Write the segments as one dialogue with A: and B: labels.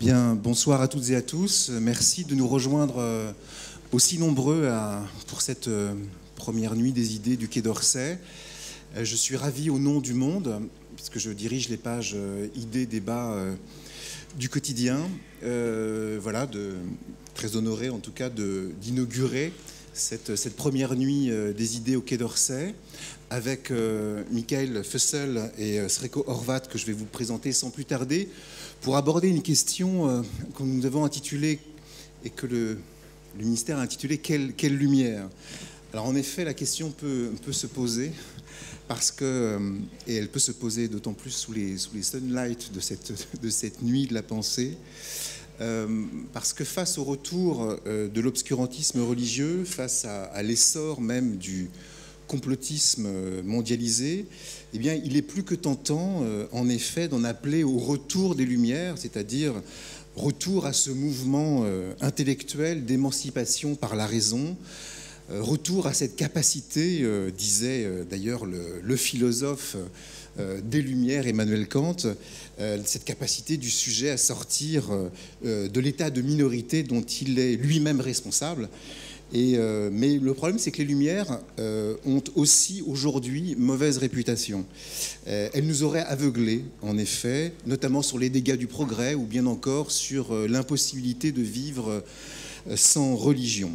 A: Bien, bonsoir à toutes et à tous. Merci de nous rejoindre euh, aussi nombreux pour cette euh, première nuit des idées du Quai d'Orsay. Euh, je suis ravi au nom du monde, puisque je dirige les pages idées, débats du quotidien. Voilà, de, très honoré en tout cas d'inaugurer cette, cette, première nuit des idées au Quai d'Orsay avec Michael Fussel et Sreko Horvat que je vais vous présenter sans plus tarder pour aborder une question euh, que nous avons intitulée et que le, ministère a intitulée quelle, quelle, lumière? Alors en effet, la question peut, peut se poser parce que, euh, et elle peut se poser d'autant plus sous les, sous les sunlights de cette, de cette nuit de la pensée, euh, parce que face au retour de l'obscurantisme religieux, face à, l'essor même du complotisme mondialisé, eh bien, il est plus que tentant, euh, en effet, d'en appeler au retour des Lumières, c'est-à-dire retour à ce mouvement euh, intellectuel d'émancipation par la raison, euh, retour à cette capacité, disait d'ailleurs le, philosophe des Lumières, Emmanuel Kant, cette capacité du sujet à sortir de l'état de minorité dont il est lui-même responsable euh, mais le problème, c'est que les Lumières euh, ont aussi aujourd'hui mauvaise réputation. Euh, elles nous auraient aveuglés, en effet, notamment sur les dégâts du progrès ou bien encore sur l'impossibilité de vivre sans religion.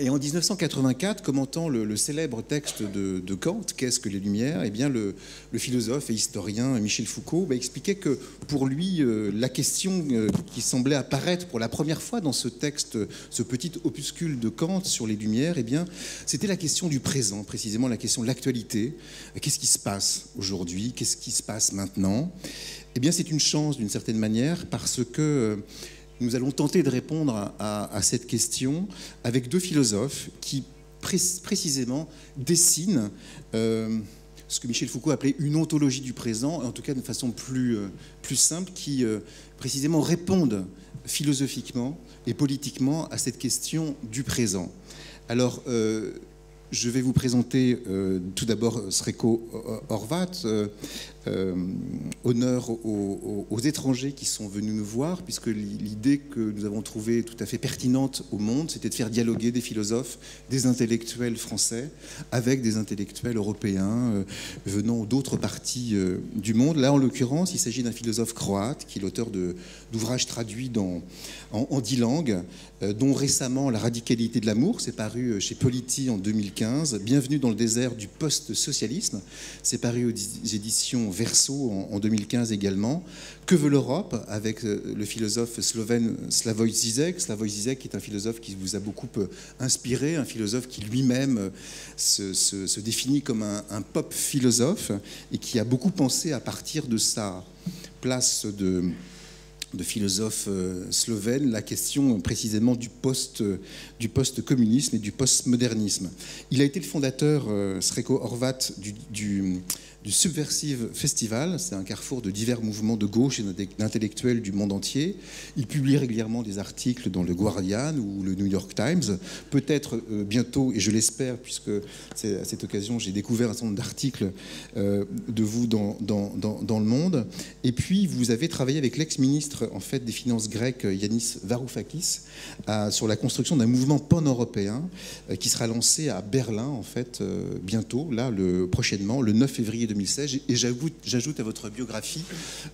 A: Et en 1984, commentant le, célèbre texte de, Kant, Qu'est-ce que les Lumières Eh bien, le, philosophe et historien Michel Foucault expliquait que pour lui, euh, la question euh, qui semblait apparaître pour la première fois dans ce texte, ce petit opuscule de Kant sur les Lumières, eh bien, c'était la question du présent, précisément la question de l'actualité. Qu'est-ce qui se passe aujourd'hui? Qu'est-ce qui se passe maintenant? Eh bien, c'est une chance d'une certaine manière parce que euh, nous allons tenter de répondre à, cette question avec deux philosophes qui précisément dessinent euh, ce que Michel Foucault appelait une ontologie du présent, en tout cas de façon plus, euh, plus simple, qui euh, précisément répondent philosophiquement et politiquement à cette question du présent. Alors, je vais vous présenter tout d'abord Sreko Horvat, honneur aux, étrangers qui sont venus nous voir, puisque l'idée que nous avons trouvée tout à fait pertinente au monde, c'était de faire dialoguer des philosophes, des intellectuels français, avec des intellectuels européens euh, venant d'autres parties euh, du monde. Là, en l'occurrence, il s'agit d'un philosophe croate, qui est l'auteur d'ouvrages traduits dans, en, dix langues, dont récemment La radicalité de l'amour, c'est paru chez Politi en 2015, Bienvenue dans le désert du post-socialisme, c'est paru aux éditions Verso en, 2015 également. Que veut l'Europe avec euh, le philosophe slovène Slavoj Zizek. Slavoj Zizek est un philosophe qui vous a beaucoup euh, inspiré, un philosophe qui lui-même euh, se, définit comme un, pop philosophe et qui a beaucoup pensé à partir de sa place de philosophe slovène la question précisément du post du post-communisme et du post-modernisme. Il a été le fondateur, Sreko Horvat, du Subversive Festival. C'est un carrefour de divers mouvements de gauche et d'intellectuels du monde entier. Il publie régulièrement des articles dans le Guardian ou le New York Times. Peut-être euh, bientôt, et je l'espère, puisque à cette occasion j'ai découvert un certain nombre d'articles euh, de vous dans, le monde. Et puis vous avez travaillé avec l'ex-ministre en fait des Finances grecques Yanis Varoufakis sur la construction d'un mouvement pan-européen euh, qui sera lancé à Berlin en fait bientôt, là prochainement, le 9 février 2016. Et j'ajoute à votre biographie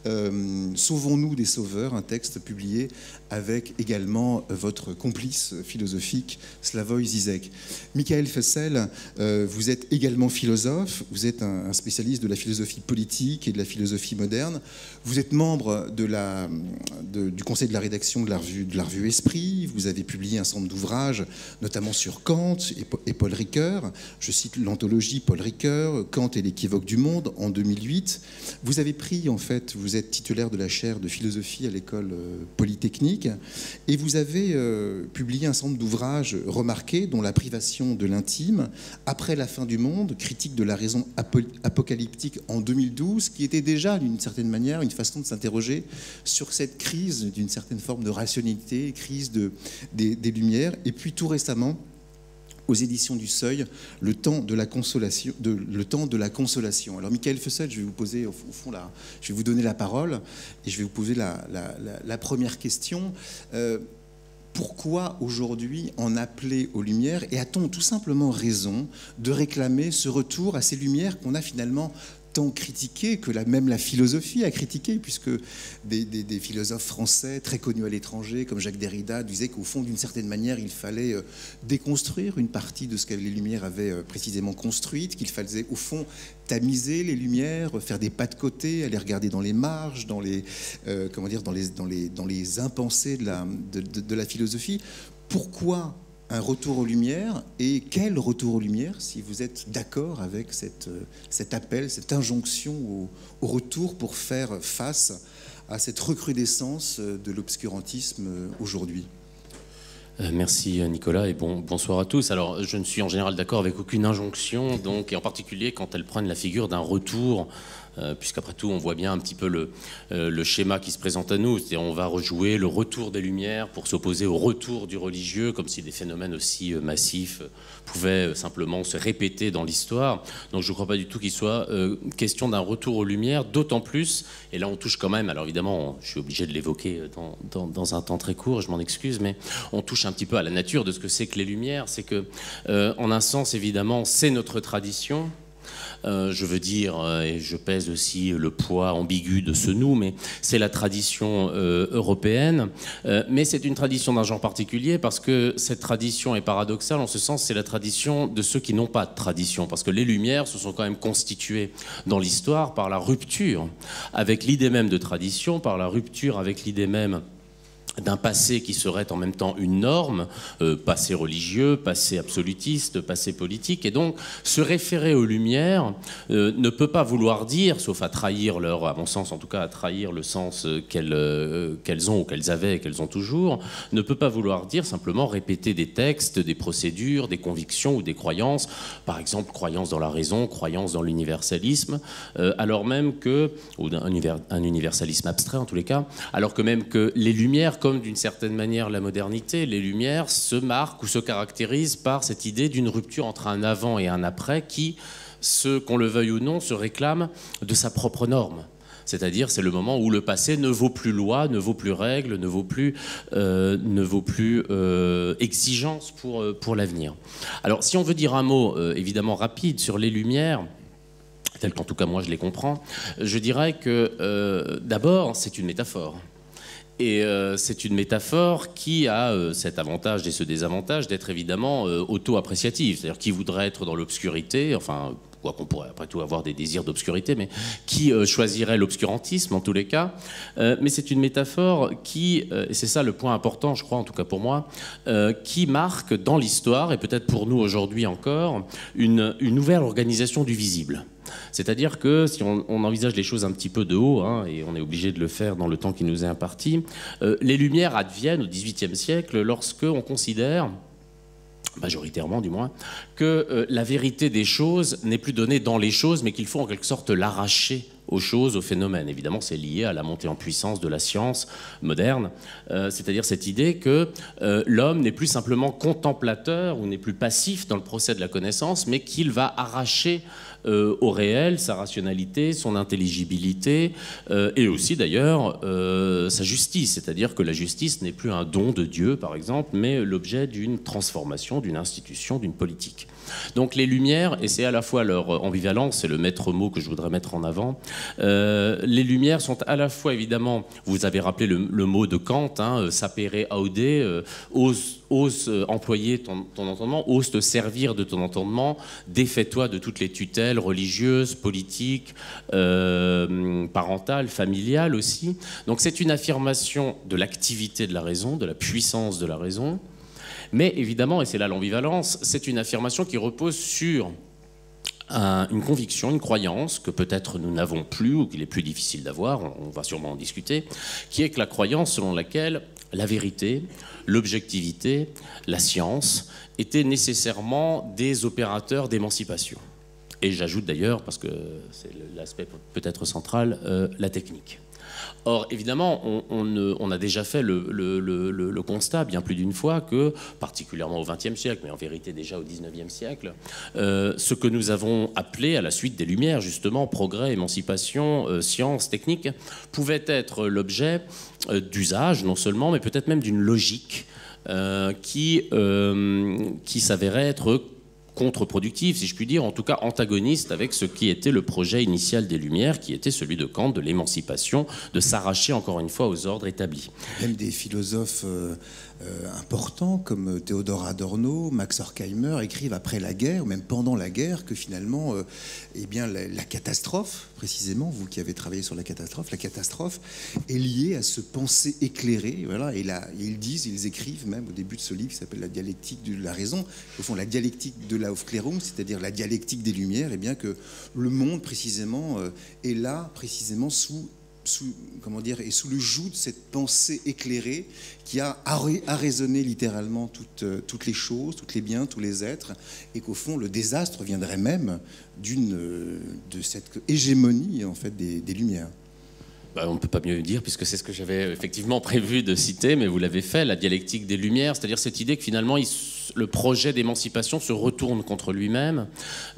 A: euh, Sauvons-nous des sauveurs, un texte publié avec également votre complice philosophique Slavoj Zizek. Michael Fessel, euh, vous êtes également philosophe, vous êtes un, spécialiste de la philosophie politique et de la philosophie moderne. Vous êtes membre de la, du conseil de la rédaction de la, revue, Esprit. Vous avez publié un nombre d'ouvrages, notamment sur Kant et, Paul Ricoeur. Je cite l'anthologie Paul Ricoeur, Kant et l'équivoque du monde en 2008. Vous avez pris, en fait, vous êtes titulaire de la chaire de philosophie à l'école polytechnique, et vous avez publié un nombre d'ouvrages remarqués, dont La privation de l'intime, Après la fin du monde, critique de la raison apocalyptique en 2012, qui était déjà, d'une certaine manière, une façon de s'interroger sur cette crise d'une certaine forme de rationalité, crise de, des, Lumières, et puis tout récemment, aux éditions du Seuil, le temps de la consolation. Le temps de la consolation. Alors, Michael Fussel, je vais vous poser, au fond, là, je vais vous donner la parole et je vais vous poser la, la, la, première question. Euh, pourquoi aujourd'hui en appeler aux lumières Et a-t-on tout simplement raison de réclamer ce retour à ces lumières qu'on a finalement tant critiqué, que la, même la philosophie a critiqué, puisque des, philosophes français très connus à l'étranger, comme Jacques Derrida, disaient qu'au fond, d'une certaine manière, il fallait euh, déconstruire une partie de ce que les Lumières avaient euh, précisément construite, qu'il fallait, au fond, tamiser les Lumières, faire des pas de côté, aller regarder dans les marges, dans les, euh, comment dire, dans les, dans les, dans les impensés de la, de la philosophie. Pourquoi un retour aux Lumières et quel retour aux Lumières, si vous êtes d'accord avec cette, euh, cet appel, cette injonction au, retour pour faire face à cette recrudescence euh, de l'obscurantisme euh, aujourd'hui.
B: Merci Nicolas et bon, bonsoir à tous. Alors je ne suis en général d'accord avec aucune injonction, donc, et en particulier quand elles prennent la figure d'un retour euh, puisqu'après tout, on voit bien un petit peu le, euh, schéma qui se présente à nous. C'est-à-dire, on va rejouer le retour des Lumières pour s'opposer au retour du religieux, comme si des phénomènes aussi euh, massifs pouvaient simplement se répéter dans l'histoire. Donc, je ne crois pas du tout qu'il soit question d'un retour aux Lumières, d'autant plus, et là, on touche quand même, alors évidemment, je suis obligé de l'évoquer dans, un temps très court, je m'en excuse, mais on touche un petit peu à la nature de ce que c'est que les Lumières. C'est que, en un sens, évidemment, c'est notre tradition euh, je veux dire, euh, et je pèse aussi le poids ambigu de ce nous, mais c'est la tradition euh, européenne. mais c'est une tradition d'un genre particulier parce que cette tradition est paradoxale. En ce sens, c'est la tradition de ceux qui n'ont pas de tradition. Parce que les Lumières se sont quand même constituées dans l'histoire par la rupture avec l'idée même de tradition, par la rupture avec l'idée même d'un passé qui serait en même temps une norme, euh, passé religieux, passé absolutiste, passé politique, et donc se référer aux Lumières euh, ne peut pas vouloir dire, sauf à trahir leur, à mon sens en tout cas, à trahir le sens qu'elles euh, qu'elles ont ou qu'elles avaient et qu'elles ont toujours, ne peut pas vouloir dire simplement répéter des textes, des procédures, des convictions ou des croyances, par exemple croyance dans la raison, croyance dans l'universalisme, alors même que, ou un universalisme abstrait en tous les cas, alors que même que les Lumières comme d'une certaine manière la modernité, les Lumières se marquent ou se caractérisent par cette idée d'une rupture entre un avant et un après qui, qu'on le veuille ou non, se réclame de sa propre norme. C'est-à-dire, c'est le moment où le passé ne vaut plus loi, ne vaut plus règle, ne vaut plus, euh, euh, exigence pour, euh, pour l'avenir. Alors, si on veut dire un mot évidemment rapide sur les Lumières, tel qu'en tout cas moi je les comprends, je dirais que d'abord, c'est une métaphore. Et euh, c'est une métaphore qui a euh, cet avantage et ce désavantage d'être évidemment euh, auto-appréciative. C'est-à-dire qui voudrait être dans l'obscurité, enfin, quoi qu'on pourrait après tout avoir des désirs d'obscurité, mais qui choisirait l'obscurantisme en tous les cas. mais c'est une métaphore qui, et c'est ça le point important, je crois, en tout cas pour moi, qui marque dans l'histoire, et peut-être pour nous aujourd'hui encore, une, une nouvelle organisation du visible. C'est-à-dire que si on, envisage les choses un petit peu de haut, hein, et on est obligé de le faire dans le temps qui nous est imparti, euh, les Lumières adviennent au XVIIIe siècle lorsque on considère majoritairement du moins, que euh, la vérité des choses n'est plus donnée dans les choses, mais qu'il faut en quelque sorte l'arracher aux choses, aux phénomènes. Évidemment, c'est lié à la montée en puissance de la science moderne, euh, c'est-à-dire cette idée que l'homme n'est plus simplement contemplateur ou n'est plus passif dans le procès de la connaissance, mais qu'il va arracher euh, au réel, sa rationalité, son intelligibilité, euh, et aussi d'ailleurs euh, sa justice. C'est-à-dire que la justice n'est plus un don de Dieu, par exemple, mais l'objet d'une transformation, d'une institution, d'une politique. Donc les Lumières, et c'est à la fois leur ambivalence, c'est le maître mot que je voudrais mettre en avant, les Lumières sont à la fois évidemment, vous avez rappelé le, mot de Kant, hein, sapere aude, ose ose euh, employer ton, entendement, ose te servir de ton entendement, défais-toi de toutes les tutelles religieuses, politiques, euh, parentales, familiales aussi. Donc c'est une affirmation de l'activité de la raison, de la puissance de la raison. Mais évidemment, et c'est là l'ambivalence, c'est une affirmation qui repose sur une conviction, une croyance que peut-être nous n'avons plus ou qu'il est plus difficile d'avoir, on va sûrement en discuter, qui est que la croyance selon laquelle la vérité, l'objectivité, la science étaient nécessairement des opérateurs d'émancipation. Et j'ajoute d'ailleurs, parce que c'est l'aspect peut-être central, euh, la technique. Or, évidemment, on, a déjà fait le, constat bien plus d'une fois que, particulièrement au XXe siècle, mais en vérité déjà au XIXe siècle, euh, ce que nous avons appelé, à la suite des Lumières, justement, progrès, émancipation, euh, science, technique, pouvait être l'objet euh, d'usage, non seulement, mais peut-être même d'une logique qui, qui s'avérait être contre-productif, si je puis dire, en tout cas antagoniste avec ce qui était le projet initial des Lumières, qui était celui de Kant, de l'émancipation, de s'arracher encore une fois aux ordres établis.
A: Même des philosophes euh, importants comme Théodore Adorno, Max Horkheimer écrivent après la guerre, même pendant la guerre, que finalement, euh, eh bien, la, catastrophe, précisément, vous qui avez travaillé sur la catastrophe, la catastrophe est liée à ce penser éclairé. Voilà, là, ils disent, ils écrivent même au début de ce livre qui s'appelle La dialectique de la raison, au fond, la dialectique de la Aufklärung, c'est-à-dire la dialectique des Lumières, et eh bien que le monde, précisément, euh, est là, précisément, sous sous, comment dire, et sous le joug de cette pensée éclairée qui a arraisonné littéralement toutes, euh, les choses, tous les biens, tous les êtres, et qu'au fond, le désastre viendrait même d'une, de cette hégémonie en fait, des, Lumières.
B: Bah, on ne peut pas mieux dire, puisque c'est ce que j'avais effectivement prévu de citer, mais vous l'avez fait, la dialectique des Lumières, c'est-à-dire cette idée que finalement, le projet d'émancipation se retourne contre lui-même,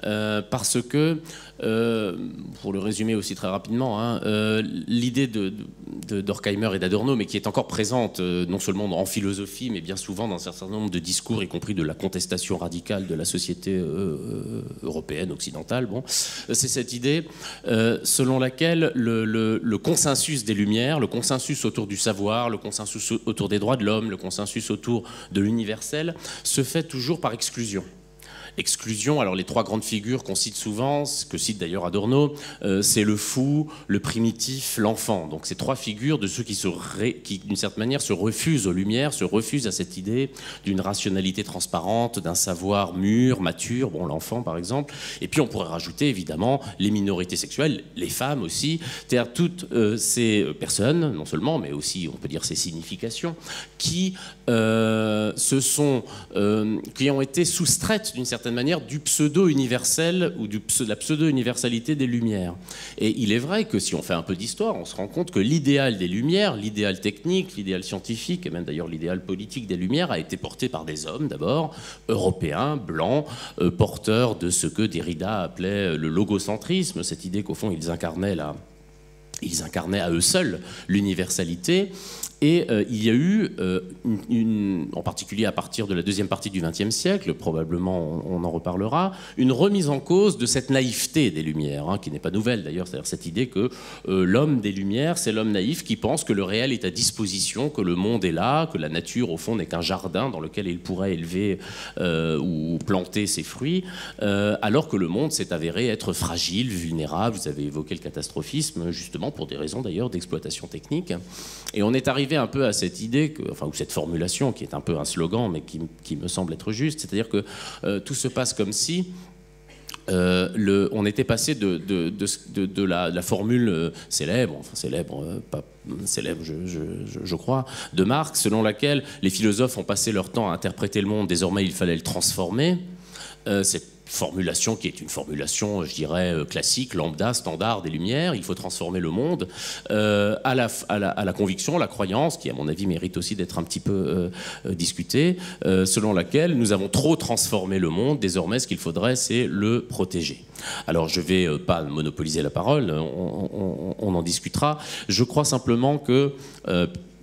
B: euh, parce que euh, pour le résumer aussi très rapidement, hein, euh, l'idée de, d'Horkheimer et d'Adorno, mais qui est encore présente euh, non seulement en philosophie, mais bien souvent dans un certain nombre de discours, y compris de la contestation radicale de la société européenne, occidentale. Bon, c'est cette idée selon laquelle le, le, consensus des Lumières, le consensus autour du savoir, le consensus autour des droits de l'homme, le consensus autour de l'universel, se fait toujours par exclusion exclusion. Alors les trois grandes figures qu'on cite souvent, ce que cite d'ailleurs Adorno, euh, c'est le fou, le primitif, l'enfant. Donc ces trois figures de ceux qui, d'une certaine manière, se refusent aux lumières, se refusent à cette idée d'une rationalité transparente, d'un savoir mûr, mature, bon l'enfant par exemple. Et puis on pourrait rajouter évidemment les minorités sexuelles, les femmes aussi, c'est-à-dire toutes euh, ces personnes, non seulement, mais aussi on peut dire ces significations, qui euh, se sont, qui ont été soustraites d'une certaine manière du pseudo-universel ou de la pseudo-universalité des Lumières. Et il est vrai que si on fait un peu d'histoire, on se rend compte que l'idéal des Lumières, l'idéal technique, l'idéal scientifique et même d'ailleurs l'idéal politique des Lumières a été porté par des hommes d'abord, européens, blancs, euh, porteurs de ce que Derrida appelait le logocentrisme, cette idée qu'au fond ils incarnaient là. Ils incarnaient à eux seuls l'universalité et euh, il y a eu, euh, en particulier à partir de la deuxième partie du XXe siècle, probablement on, en reparlera, une remise en cause de cette naïveté des Lumières, hein, qui n'est pas nouvelle d'ailleurs, c'est-à-dire cette idée que euh, l'homme des Lumières, c'est l'homme naïf qui pense que le réel est à disposition, que le monde est là, que la nature au fond n'est qu'un jardin dans lequel il pourrait élever ou planter ses fruits, alors que le monde s'est avéré être fragile, vulnérable. Vous avez évoqué le catastrophisme, justement pour des raisons d'ailleurs d'exploitation technique. Et on est arrivé un peu à cette idée, enfin, ou cette formulation qui est un peu un slogan, mais qui, me semble être juste, c'est-à-dire que euh, tout se passe comme si euh, le, on était passé de, de, de, la, formule euh, célèbre, enfin célèbre, pas célèbre je, je, je, crois, de Marx, selon laquelle les philosophes ont passé leur temps à interpréter le monde, désormais il fallait le transformer. Formulation qui est une formulation, je dirais, euh, classique, lambda, standard des Lumières. Il faut transformer le monde euh, à, la, à, la, à, la, conviction, la croyance, qui à mon avis mérite aussi d'être un petit peu euh, euh discutée, selon laquelle nous avons trop transformé le monde. Désormais, ce qu'il faudrait, c'est le protéger. Alors, je ne vais pas monopoliser la parole, on, en discutera. Je crois simplement que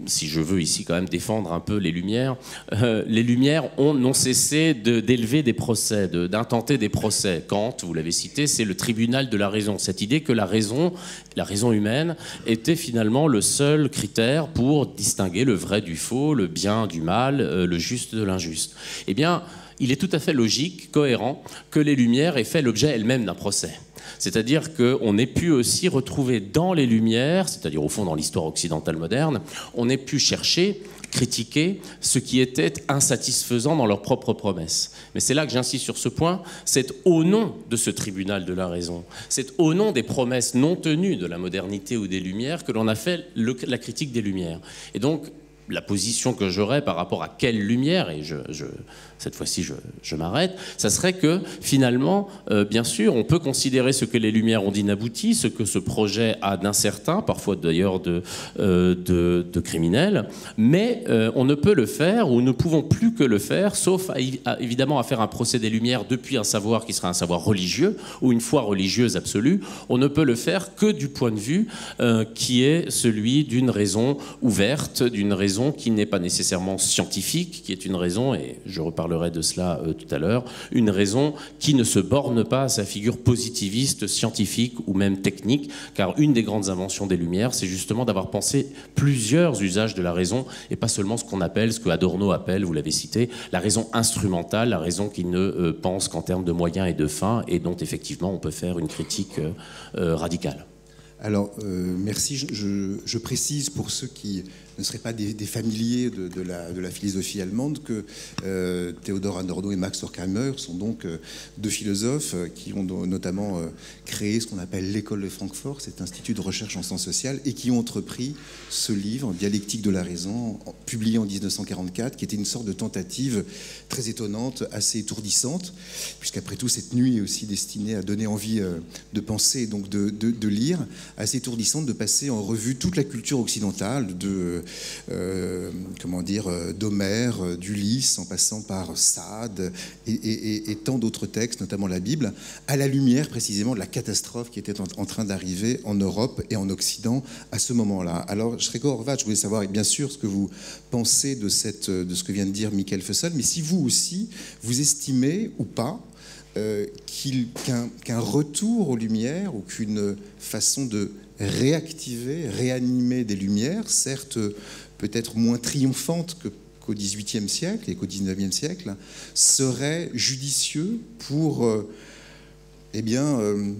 B: si je veux ici quand même défendre un peu les Lumières, euh, les Lumières ont non cessé d'élever des procès, d'intenter des procès. Kant, vous l'avez cité, c'est le tribunal de la raison. Cette idée que la raison, la raison humaine, était finalement le seul critère pour distinguer le vrai du faux, le bien du mal, euh, le juste de l'injuste. Eh bien, il est tout à fait logique, cohérent, que les Lumières aient fait l'objet elles-mêmes d'un procès. C'est-à-dire qu'on ait pu aussi retrouver dans les Lumières, c'est-à-dire au fond dans l'histoire occidentale moderne, on ait pu chercher critiquer ce qui était insatisfaisant dans leurs propres promesses. Mais c'est là que j'insiste sur ce point, c'est au nom de ce tribunal de la raison, c'est au nom des promesses non tenues de la modernité ou des Lumières que l'on a fait la critique des Lumières. Et donc, la position que j'aurais par rapport à quelle lumière, et je, cette fois-ci je, m'arrête, ça serait que finalement, euh, bien sûr, on peut considérer ce que les Lumières ont d'inabouti, ce que ce projet a d'incertain, parfois d'ailleurs de, euh, de, criminel, mais euh, on ne peut le faire, ou ne pouvons plus que le faire, sauf évidemment à faire un procès des Lumières depuis un savoir qui sera un savoir religieux, ou une foi religieuse absolue, on ne peut le faire que du point de vue qui est celui d'une raison ouverte, d'une raison qui n'est pas nécessairement scientifique, qui est une raison, et je reparle de cela euh, tout à l'heure, une raison qui ne se borne pas à sa figure positiviste, scientifique ou même technique, car une des grandes inventions des Lumières, c'est justement d'avoir pensé plusieurs usages de la raison, et pas seulement ce qu'on appelle, ce que Adorno appelle, vous l'avez cité, la raison instrumentale, la raison qui ne euh, pense qu'en termes de moyens et de fins, et dont effectivement on peut faire une critique euh, radicale.
A: Alors, merci. je, précise pour ceux qui ne seraient pas des, familiers de, la, philosophie allemande que euh, Théodore Adorno et Max Horkheimer sont donc euh, deux philosophes euh, qui ont notamment créé ce qu'on appelle l'école de Francfort, cet institut de recherche en sciences sociales, et qui ont entrepris ce livre, Dialectique de la raison, publié en 1944, qui était une sorte de tentative très étonnante, assez étourdissante, puisqu'après tout, cette nuit est aussi destinée à donner envie de penser, donc de, de lire, assez étourdissante de passer en revue toute la culture occidentale, de euh, comment dire, euh, d'Homère, euh, d'Ulysse, en passant par Sade et, tant d'autres textes, notamment la Bible, à la lumière précisément de la catastrophe qui était en, train d'arriver en Europe et en Occident à ce moment-là. Alors, Shreko Horvat, je voulais savoir bien sûr ce que vous pensez de, cette, de ce que vient de dire Michael Fussell, mais si vous aussi, vous estimez ou pas qu'un retour aux Lumières ou qu'une façon de réactiver, réanimer des lumières, certes peut-être moins triomphantes qu'au XVIIIe siècle et qu'au XIXe siècle, serait judicieux pour euh, eh bien, euh,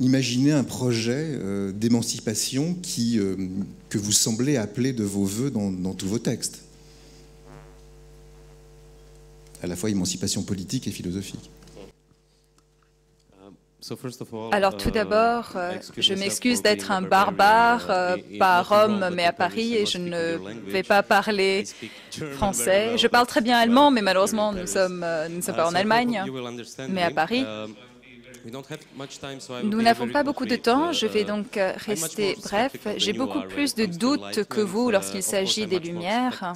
A: imaginer un projet euh, d'émancipation que vous semblez appeler de vos voeux dans tous vos textes à la fois émancipation politique et philosophique.
C: Alors tout uh, d'abord, euh, je m'excuse d'être un barbare, euh, pas à Rome, mais à Paris, et je ne vais pas parler français. Je parle très bien allemand, mais malheureusement, nous sommes, euh, ne sommes pas en Allemagne, mais à Paris. Um, nous n'avons pas beaucoup de temps, je vais uh, donc rester bref. J'ai beaucoup plus de doutes que vous lorsqu'il s'agit des Lumières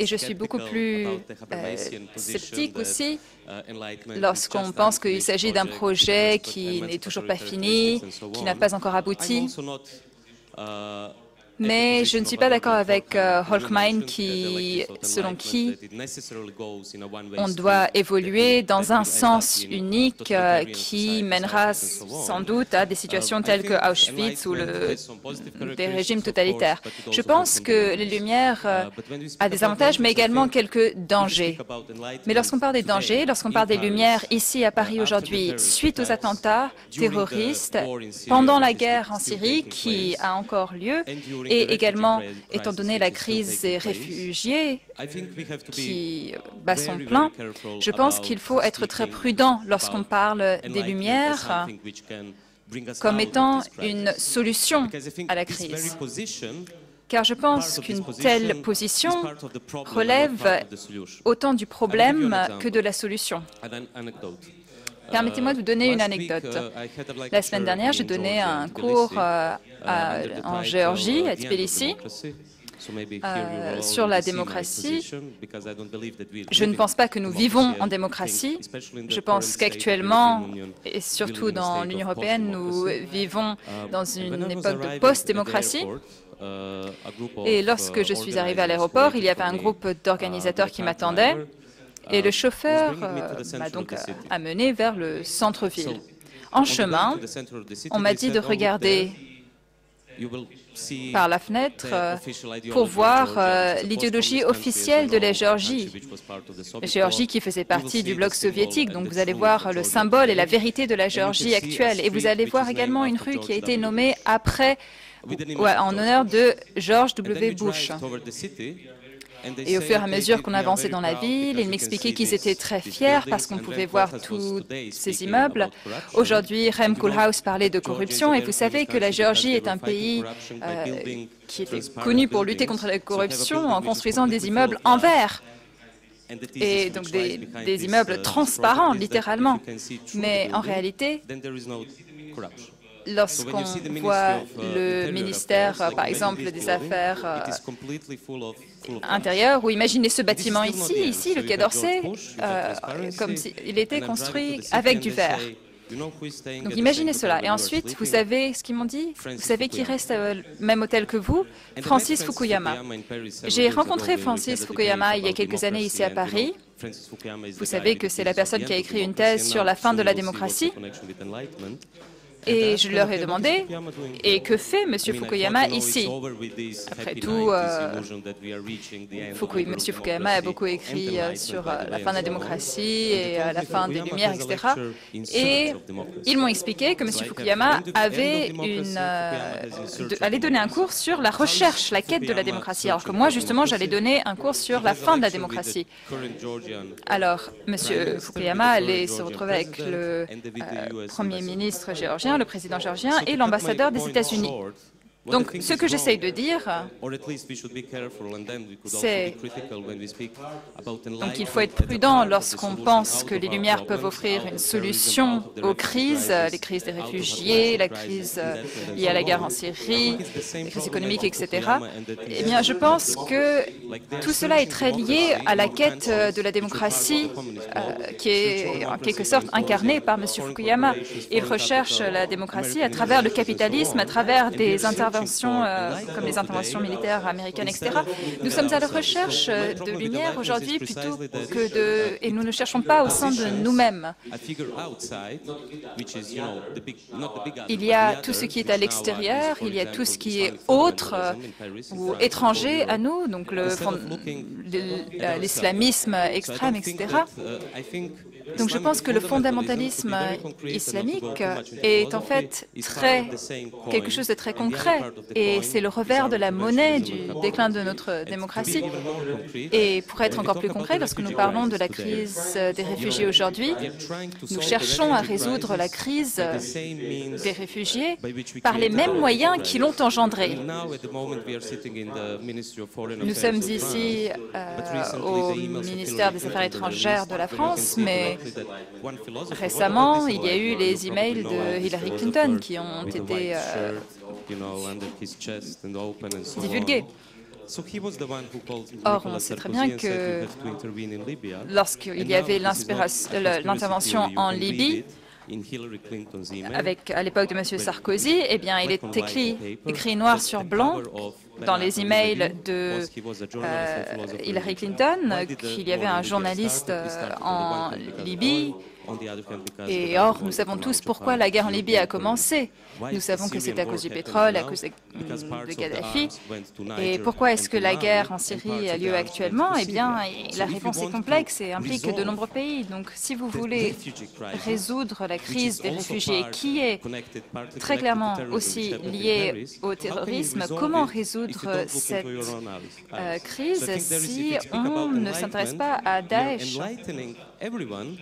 C: et je suis beaucoup plus euh, sceptique aussi lorsqu'on pense qu'il s'agit d'un projet qui n'est toujours pas fini, qui n'a pas encore abouti. Mais je ne suis pas d'accord avec euh, Holkmein qui, selon qui on doit évoluer dans un sens unique euh, qui mènera sans doute à des situations telles que Auschwitz ou le, des régimes totalitaires. Je pense que les Lumières euh, a des avantages, mais également quelques dangers. Mais lorsqu'on parle des dangers, lorsqu'on parle des Lumières ici à Paris aujourd'hui, suite aux attentats terroristes, pendant la guerre en Syrie qui a encore lieu, et également, étant donné la crise des réfugiés qui bat son plein, je pense qu'il faut être très prudent lorsqu'on parle des Lumières comme étant une solution à la crise. Car je pense qu'une telle position relève autant du problème que de la solution. Permettez-moi de vous donner une anecdote. La semaine dernière, j'ai donné un cours euh, en Géorgie, à Tbilissi, euh, sur la démocratie. Je ne pense pas que nous vivons en démocratie. Je pense qu'actuellement, et surtout dans l'Union européenne, nous vivons dans une époque de post-démocratie. Et lorsque je suis arrivé à l'aéroport, il y avait un groupe d'organisateurs qui m'attendait. Et le chauffeur euh, m'a donc euh, amené vers le centre-ville. En chemin, on m'a dit de regarder par la fenêtre euh, pour voir euh, l'idéologie officielle de la Géorgie. La Géorgie qui faisait partie du bloc soviétique, donc vous allez voir le symbole et la vérité de la Géorgie actuelle. Et vous allez voir également une rue qui a été nommée après, en honneur de George W. Bush. Et au fur et à mesure qu'on avançait dans la ville, ils m'expliquaient qu'ils étaient très fiers parce qu'on pouvait voir tous ces immeubles. Aujourd'hui, Rem Koolhaas parlait de corruption et vous savez que la Géorgie est un pays euh, qui était connu pour lutter contre la corruption en construisant des immeubles en verre et donc des, des immeubles transparents, littéralement. Mais en réalité, lorsqu'on voit le ministère, par exemple, des Affaires euh, intérieures, ou imaginez ce bâtiment ici, ici, le Quai d'Orsay, euh, comme s'il était construit avec du verre. Donc imaginez cela. Et ensuite, vous savez ce qu'ils m'ont dit Vous savez qui reste au même hôtel que vous? Francis Fukuyama. J'ai rencontré Francis Fukuyama il y a quelques années ici à Paris. Vous savez que c'est la personne qui a écrit une thèse sur la fin de la démocratie. Et je leur ai demandé, et que fait M. Fukuyama ici? Après tout, euh, M. Fukuyama a beaucoup écrit euh, sur euh, la fin de la démocratie et la fin des Lumières, etc. Et ils m'ont expliqué que M. Fukuyama avait une, allait donner un cours sur la recherche, la quête de la démocratie, alors que moi, justement, j'allais donner un cours sur la fin de la démocratie. Alors, M. Fukuyama allait se retrouver avec le Premier ministre géorgien le président géorgien et l'ambassadeur des États-Unis. Donc, ce que j'essaye de dire, c'est qu'il faut être prudent lorsqu'on pense que les Lumières peuvent offrir une solution aux crises, les crises des réfugiés, la crise liée à la guerre en Syrie, les crises économiques, etc. Eh bien, je pense que tout cela est très lié à la quête de la démocratie euh, qui est en quelque sorte incarnée par M. Fukuyama. Il recherche la démocratie à travers le capitalisme, à travers des interventions interventions euh, comme les interventions militaires américaines, etc. Nous sommes à la recherche euh, de lumière aujourd'hui plutôt que de... Et nous ne cherchons pas au sein de nous-mêmes. Il y a tout ce qui est à l'extérieur, il y a tout ce qui est autre euh, ou étranger à nous, donc l'islamisme extrême, etc. Donc je pense que le fondamentalisme islamique est en fait très, quelque chose de très concret et c'est le revers de la monnaie du déclin de notre démocratie. Et pour être encore plus concret, lorsque nous parlons de la crise des réfugiés aujourd'hui, nous cherchons à résoudre la crise des réfugiés par les mêmes moyens qui l'ont engendrée. Nous sommes ici euh, au ministère des Affaires étrangères de la France, mais Récemment, il y a eu les emails de Hillary Clinton qui ont été euh, divulgués. Or, on sait très bien que lorsqu'il y avait l'intervention en Libye, avec, à l'époque de M. Sarkozy, eh bien, il est écrit, écrit noir sur blanc dans les emails de euh, Hillary Clinton qu'il y avait un journaliste euh, en Libye et or, nous savons tous pourquoi la guerre en Libye a commencé. Nous savons que c'est à cause du pétrole, à cause de, Gaddafi. Et pourquoi est-ce que la guerre en Syrie a lieu actuellement? Eh bien, la réponse est complexe et implique de nombreux pays. Donc, si vous voulez résoudre la crise des réfugiés, qui est très clairement aussi liée au terrorisme, comment résoudre cette euh, crise si on ne s'intéresse pas à Daesh?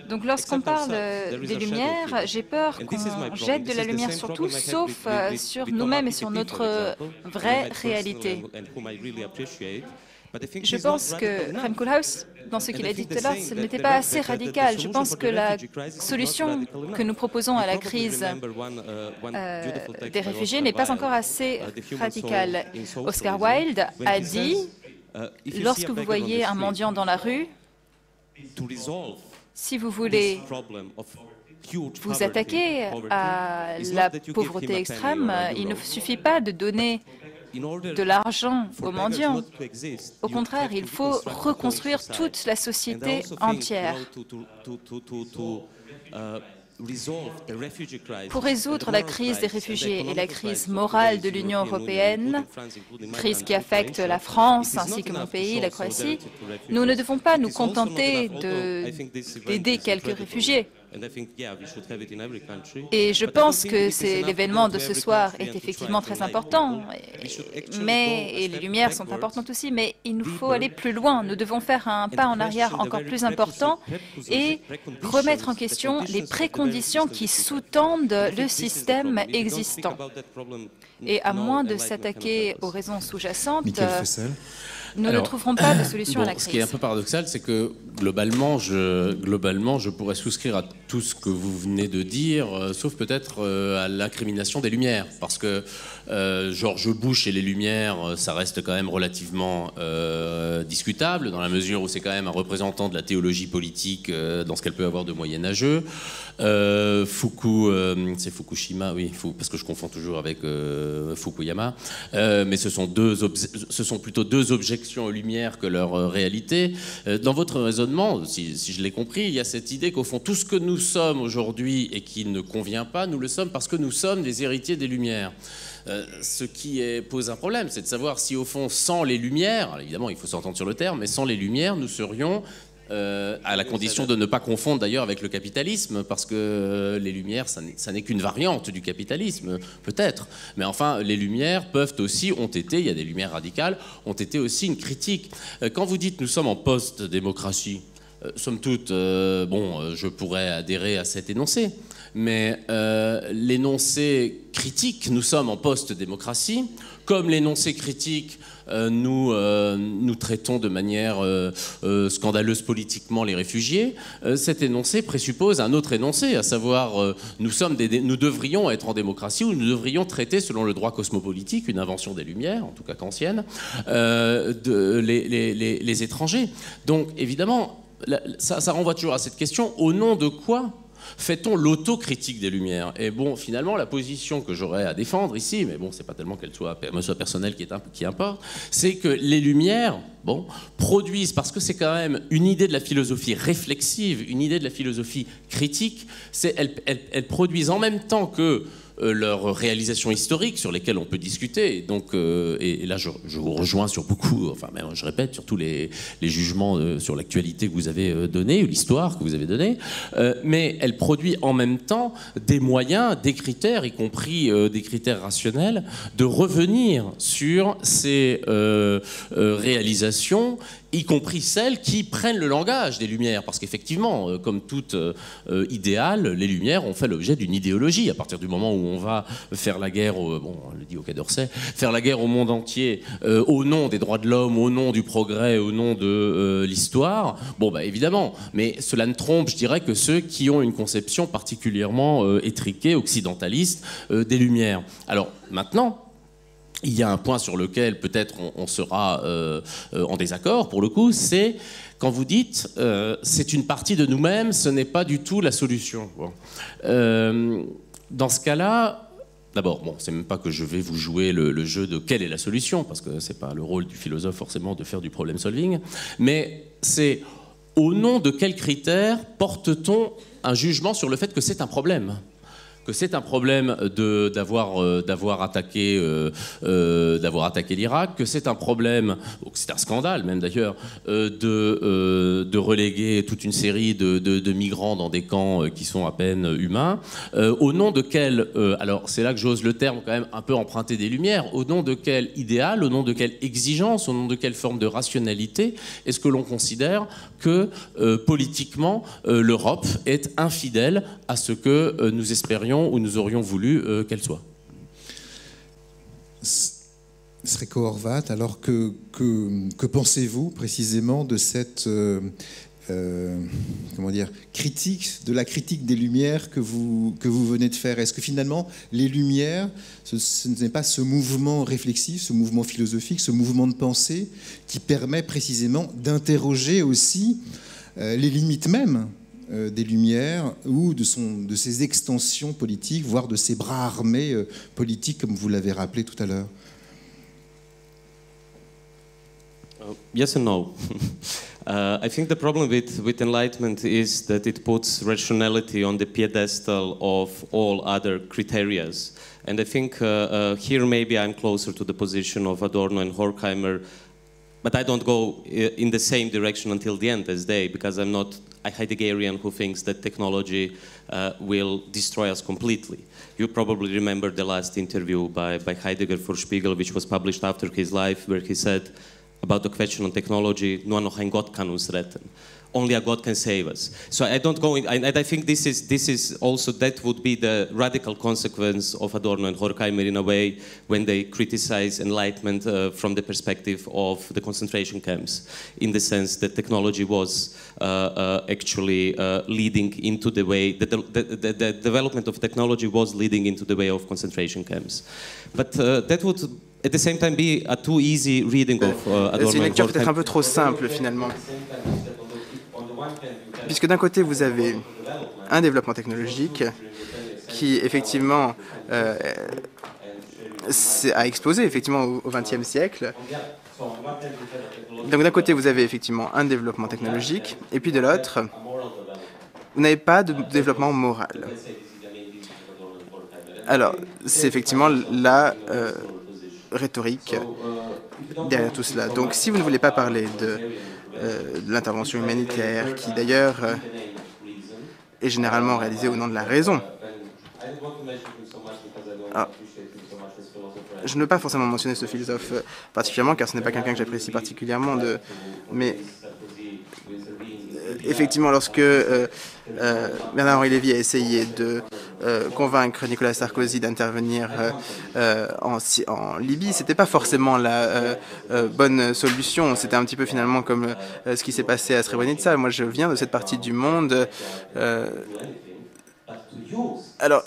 C: Donc lorsqu'on parle des lumières, j'ai peur qu'on jette de la lumière sur tout, sauf euh, sur nous-mêmes et sur notre vraie réalité. Je pense que Rem Koolhaas, dans ce qu'il a dit tout à l'heure, ce n'était pas assez radical. Je pense que la solution que nous proposons à la crise euh, des réfugiés n'est pas encore assez radicale. Oscar Wilde a dit, lorsque vous voyez un mendiant dans la rue, si vous voulez vous attaquer à la pauvreté extrême, il ne suffit pas de donner de l'argent aux mendiants. Au contraire, il faut reconstruire toute la société entière. Pour résoudre la crise des réfugiés et la crise morale de l'Union européenne, crise qui affecte la France ainsi que mon pays, la Croatie, nous ne devons pas nous contenter d'aider quelques réfugiés. Et je pense que l'événement de ce soir est effectivement très important, mais et les lumières sont importantes aussi, mais il nous faut aller plus loin. Nous devons faire un pas en arrière encore plus important et remettre en question les préconditions qui sous-tendent le système existant. Et à moins de s'attaquer aux raisons sous-jacentes, nous ne trouverons pas de solution à la crise.
B: Ce qui est un peu paradoxal, c'est que globalement je, globalement, je pourrais souscrire à tout ce que vous venez de dire, euh, sauf peut-être euh, à l'incrimination des Lumières. Parce que euh, Georges Bush et les Lumières, ça reste quand même relativement discutable, dans la mesure où c'est quand même un représentant de la théologie politique dans ce qu'elle peut avoir de moyenâgeux. Fuku, c'est Fukushima, oui, parce que je confonds toujours avec Fukuyama. mais ce sont, deux ce sont plutôt deux objections aux Lumières que leur réalité. dans votre raisonnement, si, je l'ai compris, il y a cette idée qu'au fond, tout ce que nous sommes aujourd'hui et qui ne convient pas, nous le sommes parce que nous sommes des héritiers des Lumières. Euh, ce qui pose un problème, c'est de savoir si au fond, sans les Lumières, évidemment il faut s'entendre sur le terme, mais sans les Lumières, nous serions euh, à la condition de ne pas confondre d'ailleurs avec le capitalisme, parce que les Lumières, ça n'est qu'une variante du capitalisme, peut-être. Mais enfin, les Lumières peuvent aussi, ont été, il y a des Lumières radicales, ont été aussi une critique. Euh, quand vous dites nous sommes en post-démocratie, euh, somme toute, bon, je pourrais adhérer à cet énoncé, mais l'énoncé critique, nous sommes en post-démocratie, comme l'énoncé critique, euh, nous, euh, nous traitons de manière euh, scandaleuse politiquement les réfugiés, cet énoncé présuppose un autre énoncé, à savoir nous, sommes nous devrions être en démocratie ou nous devrions traiter selon le droit cosmopolitique, une invention des Lumières, en tout cas qu'ancienne, de, les, étrangers. Donc évidemment, ça renvoie toujours à cette question, au nom de quoi fait-on l'autocritique des Lumières Et bon, finalement, la position que j'aurais à défendre ici, mais bon, c'est pas tellement qu'elle soit, soit personnelle qui, qui importe, c'est que les Lumières, bon, produisent, parce que c'est quand même une idée de la philosophie réflexive, une idée de la philosophie critique, c'est elles produisent en même temps que leurs réalisations historiques sur lesquelles on peut discuter. Euh, et, là, je, vous rejoins sur beaucoup, enfin, je répète, sur tous les, jugements euh, sur l'actualité que vous avez donné, ou l'histoire que vous avez donnée. mais elle produit en même temps des moyens, des critères, y compris des critères rationnels, de revenir sur ces réalisations y compris celles qui prennent le langage des Lumières, parce qu'effectivement, euh, comme tout euh, euh, idéal, les Lumières ont fait l'objet d'une idéologie. À partir du moment où on va faire la guerre, au, bon, on le dit au faire la guerre au monde entier au nom des droits de l'homme, au nom du progrès, au nom de l'histoire, bon, bah évidemment, mais cela ne trompe, je dirais, que ceux qui ont une conception particulièrement étriquée, occidentaliste des Lumières. Alors maintenant, il y a un point sur lequel peut-être on, sera euh, euh, en désaccord pour le coup, c'est quand vous dites euh, c'est une partie de nous-mêmes, ce n'est pas du tout la solution. dans ce cas-là, D'abord, bon, c'est même pas que je vais vous jouer le, jeu de quelle est la solution, parce que c'est pas le rôle du philosophe forcément de faire du problem solving, mais c'est au nom de quels critères porte-t-on un jugement sur le fait que c'est un problème? Que c'est un problème d'avoir euh, d'avoir attaqué euh, euh, attaqué l'Irak, que c'est un problème, c'est un scandale même d'ailleurs, de de reléguer toute une série de, de, migrants dans des camps qui sont à peine humains, au nom de quel alors c'est là que j'ose le terme quand même un peu emprunté des lumières, au nom de quel idéal, au nom de quelle exigence, au nom de quelle forme de rationalité est-ce que l'on considère que politiquement l'Europe est infidèle à ce que nous espérions où nous aurions voulu euh, qu'elle soit.
A: Sreko Horvat, alors que, que, pensez-vous précisément de cette euh, euh, comment dire, critique, de la critique des Lumières que vous, que vous venez de faire? Est-ce que finalement, les Lumières, ce, n'est pas ce mouvement réflexif, ce mouvement philosophique, ce mouvement de pensée qui permet précisément d'interroger aussi les limites mêmes des Lumières ou de ses extensions politiques, voire de ses bras armés euh, politiques, comme vous l'avez rappelé tout à l'heure
D: uh, Yes and no. Uh, I think the problem with, with enlightenment is that it puts rationality on the pedestal of all other criterias. And I think uh, uh, here maybe I'm closer to the position of Adorno and Horkheimer, but I don't go in the same direction until the end as they, because I'm not a Heideggerian who thinks that technology uh, will destroy us completely. You probably remember the last interview by, by Heidegger for Spiegel, which was published after his life, where he said, about the question on technology, nur noch ein Gott kann uns retten. Only a God can save us. So I don't go in, and I think this is, this is also, that would be the radical consequence of Adorno and Horkheimer in a way when they criticize enlightenment uh, from the perspective of the concentration camps, in the sense that technology was uh, uh, actually uh, leading into the way, the, the, the, the, development of technology was leading into the way of concentration camps. But uh, that would at the same time be a too easy reading of uh,
E: C'est une lecture peut-être un peu trop simple finalement. Puisque d'un côté, vous avez un développement technologique qui effectivement euh, a explosé effectivement au XXe siècle. Donc d'un côté, vous avez effectivement un développement technologique, et puis de l'autre, vous n'avez pas de développement moral. Alors, c'est effectivement la euh, rhétorique derrière tout cela. Donc si vous ne voulez pas parler de, de l'intervention humanitaire, qui d'ailleurs euh, est généralement réalisée au nom de la raison, ah. je ne veux pas forcément mentionner ce philosophe euh, particulièrement, car ce n'est pas quelqu'un que j'apprécie particulièrement, de, mais effectivement, lorsque euh, euh, Bernard-Henri Lévy a essayé de euh, convaincre Nicolas Sarkozy d'intervenir en, en, Libye, c'était pas forcément la bonne solution. C'était un petit peu finalement comme ce qui s'est passé à Srebrenica. Moi, je viens de cette partie du monde. Alors,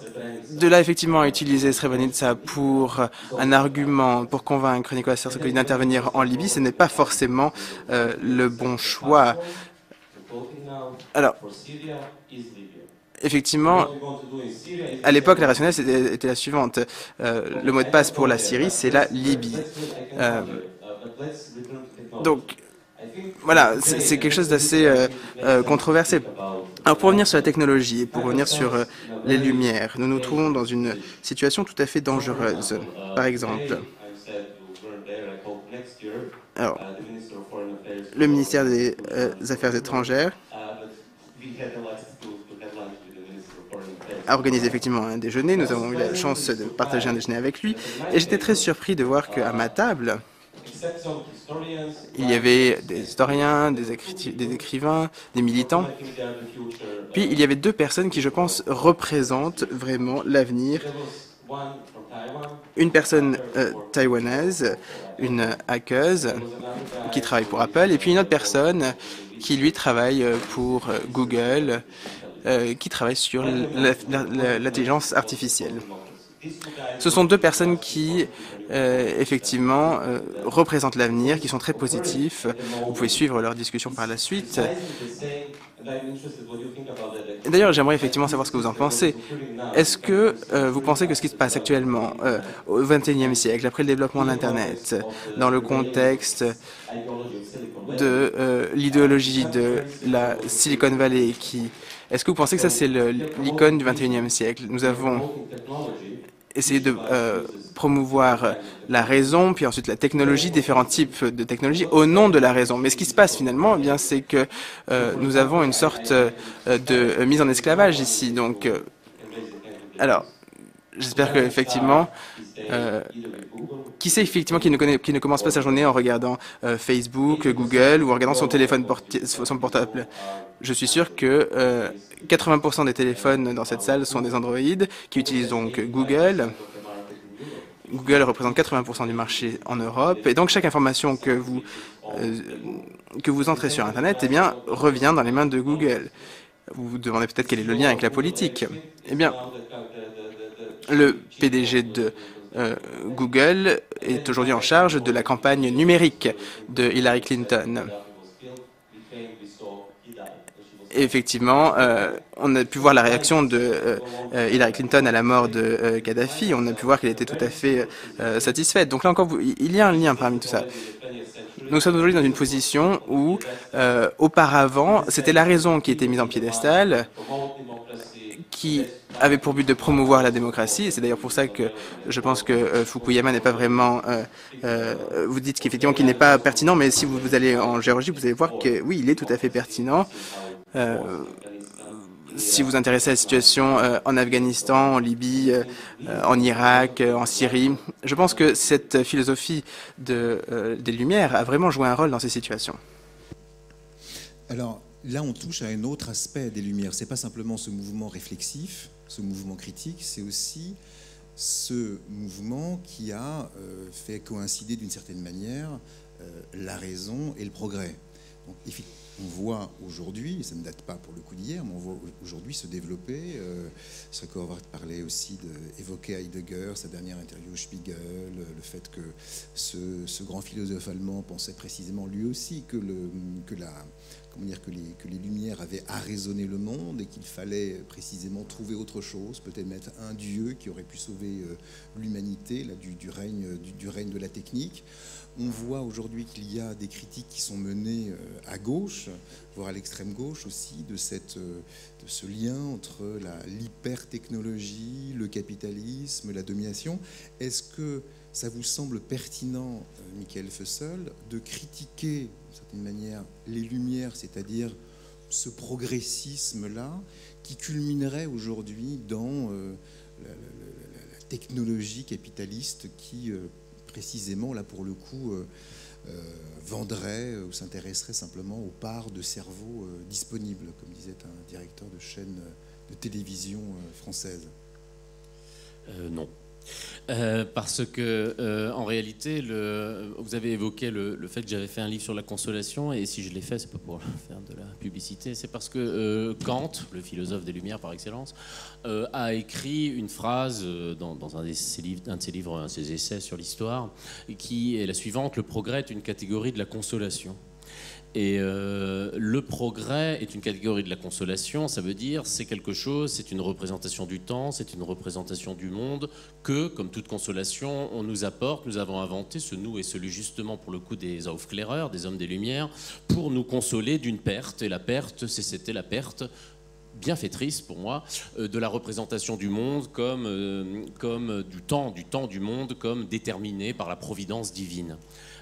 E: de là, effectivement, utiliser Srebrenica pour un argument, pour convaincre Nicolas Sarkozy d'intervenir en Libye, ce n'est pas forcément le bon choix. Alors, effectivement, à l'époque, la rationnelle était, la suivante. Euh, le mot de passe pour la Syrie, c'est la Libye. Euh, donc, voilà, c'est quelque chose d'assez euh, controversé. Alors, pour revenir sur la technologie et pour revenir sur les lumières, nous nous trouvons dans une situation tout à fait dangereuse. Par exemple, alors, le ministère des Affaires étrangères a organisé effectivement un déjeuner. Nous avons eu la chance de partager un déjeuner avec lui. Et j'étais très surpris de voir qu'à ma table, il y avait des historiens, des, écrivains, des militants. Puis il y avait deux personnes qui, je pense, représentent vraiment l'avenir. Une personne euh, taïwanaise, une hackeuse qui travaille pour Apple, et puis une autre personne qui lui travaille euh, pour euh, Google, euh, qui travaille sur l'intelligence artificielle. Ce sont deux personnes qui, effectivement, représentent l'avenir, qui sont très positifs. Vous pouvez suivre leur discussion par la suite. D'ailleurs, j'aimerais effectivement savoir ce que vous en pensez. Est-ce que vous pensez que ce qui se passe actuellement au XXIe siècle, après le développement de l'Internet, dans le contexte de euh, l'idéologie de la Silicon Valley qui... Est-ce que vous pensez que ça, c'est l'icône du 21e siècle? Nous avons essayé de euh, promouvoir la raison, puis ensuite la technologie, différents types de technologies au nom de la raison. Mais ce qui se passe finalement, eh bien, c'est que euh, nous avons une sorte de mise en esclavage ici. Donc, alors, j'espère qu'effectivement, euh, qui sait effectivement qui ne, connaît, qui ne commence pas sa journée en regardant euh, Facebook, Google ou en regardant son téléphone son portable Je suis sûr que 80% euh, des téléphones dans cette salle sont des Android qui utilisent donc Google. Google représente 80% du marché en Europe et donc chaque information que vous que vous entrez sur Internet eh bien, revient dans les mains de Google. Vous vous demandez peut-être quel est le lien avec la politique. Eh bien, le PDG de euh, Google est aujourd'hui en charge de la campagne numérique de Hillary Clinton. effectivement, euh, on a pu voir la réaction de euh, Hillary Clinton à la mort de Kadhafi. On a pu voir qu'elle était tout à fait satisfaite. Donc là encore, il y a un lien parmi tout ça. nous sommes aujourd'hui dans une position où, auparavant, c'était la raison qui était mise en piédestal, qui avait pour but de promouvoir la démocratie. C'est d'ailleurs pour ça que je pense que euh, Fukuyama n'est pas vraiment... Euh, euh, vous dites qu'effectivement qu'il n'est pas pertinent, mais si vous, allez en Géorgie, vous allez voir que oui, il est tout à fait pertinent. Euh, si vous intéressez à la situation euh, en Afghanistan, en Libye, en Irak, en Syrie, je pense que cette philosophie de, des Lumières a vraiment joué un rôle dans ces situations.
A: Alors là, on touche à un autre aspect des Lumières. C'est pas simplement ce mouvement réflexif, ce mouvement critique, c'est aussi ce mouvement qui a fait coïncider d'une certaine manière la raison et le progrès. On voit aujourd'hui, ça ne date pas pour le coup d'hier, mais on voit aujourd'hui se développer. Euh, Sarkovat parlait aussi d'évoquer Heidegger, sa dernière interview au Spiegel, le fait que ce, grand philosophe allemand pensait précisément lui aussi que, que la, comment dire, que les, Lumières avaient arraisonné le monde et qu'il fallait précisément trouver autre chose, peut-être mettre un Dieu qui aurait pu sauver euh, l'humanité du, du, règne, de la technique. On voit aujourd'hui qu'il y a des critiques qui sont menées euh, à gauche, voire à l'extrême gauche aussi, de, cette, euh, de ce lien entre l'hyper-technologie, le capitalisme, la domination. Est-ce que ça vous semble pertinent, euh, Michael Fussel, de critiquer, d'une certaine manière, les Lumières, c'est-à-dire ce progressisme-là, qui culminerait aujourd'hui dans la, technologie capitaliste qui précisément, là pour le coup, euh, euh, vendrait ou s'intéresserait simplement aux parts de cerveau euh, disponibles, comme disait un directeur de chaîne de télévision française
B: Non. Euh, parce que, euh, en réalité, vous avez évoqué le, fait que j'avais fait un livre sur la consolation, et si je l'ai fait, c'est pas pour faire de la publicité, c'est parce que euh, Kant, le philosophe des Lumières par excellence, a écrit une phrase dans, ses livres, un un de ses essais sur l'histoire, qui est la suivante le progrès est une catégorie de la consolation. Et euh, le progrès est une catégorie de la consolation, ça veut dire c'est quelque chose, c'est une représentation du temps, c'est une représentation du monde que, comme toute consolation, on nous apporte. Nous avons inventé ce nous et celui justement pour le coup des aufklärers, des hommes des Lumières, pour nous consoler d'une perte. Et la perte, c'était la perte bienfaitrice pour moi euh, de la représentation du monde comme, euh, comme du temps, du temps du monde comme déterminé par la providence divine.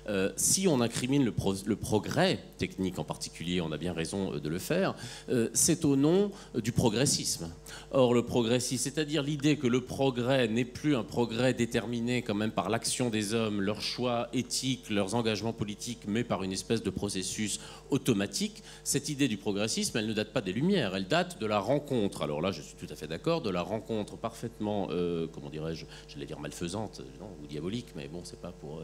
B: Euh, si on incrimine le, progrès technique en particulier, on a bien raison euh, de le faire, euh, c'est au nom du progressisme. Or, le progressisme, c'est-à-dire l'idée que le progrès n'est plus un progrès déterminé quand même par l'action des hommes, leurs choix éthiques, leurs engagements politiques, mais par une espèce de processus automatique, cette idée du progressisme, elle ne date pas des Lumières, elle date de la rencontre. Alors là, je suis tout à fait d'accord, de la rencontre parfaitement, comment dirais-je, j'allais dire malfaisante ou diabolique, mais bon, c'est pas pour,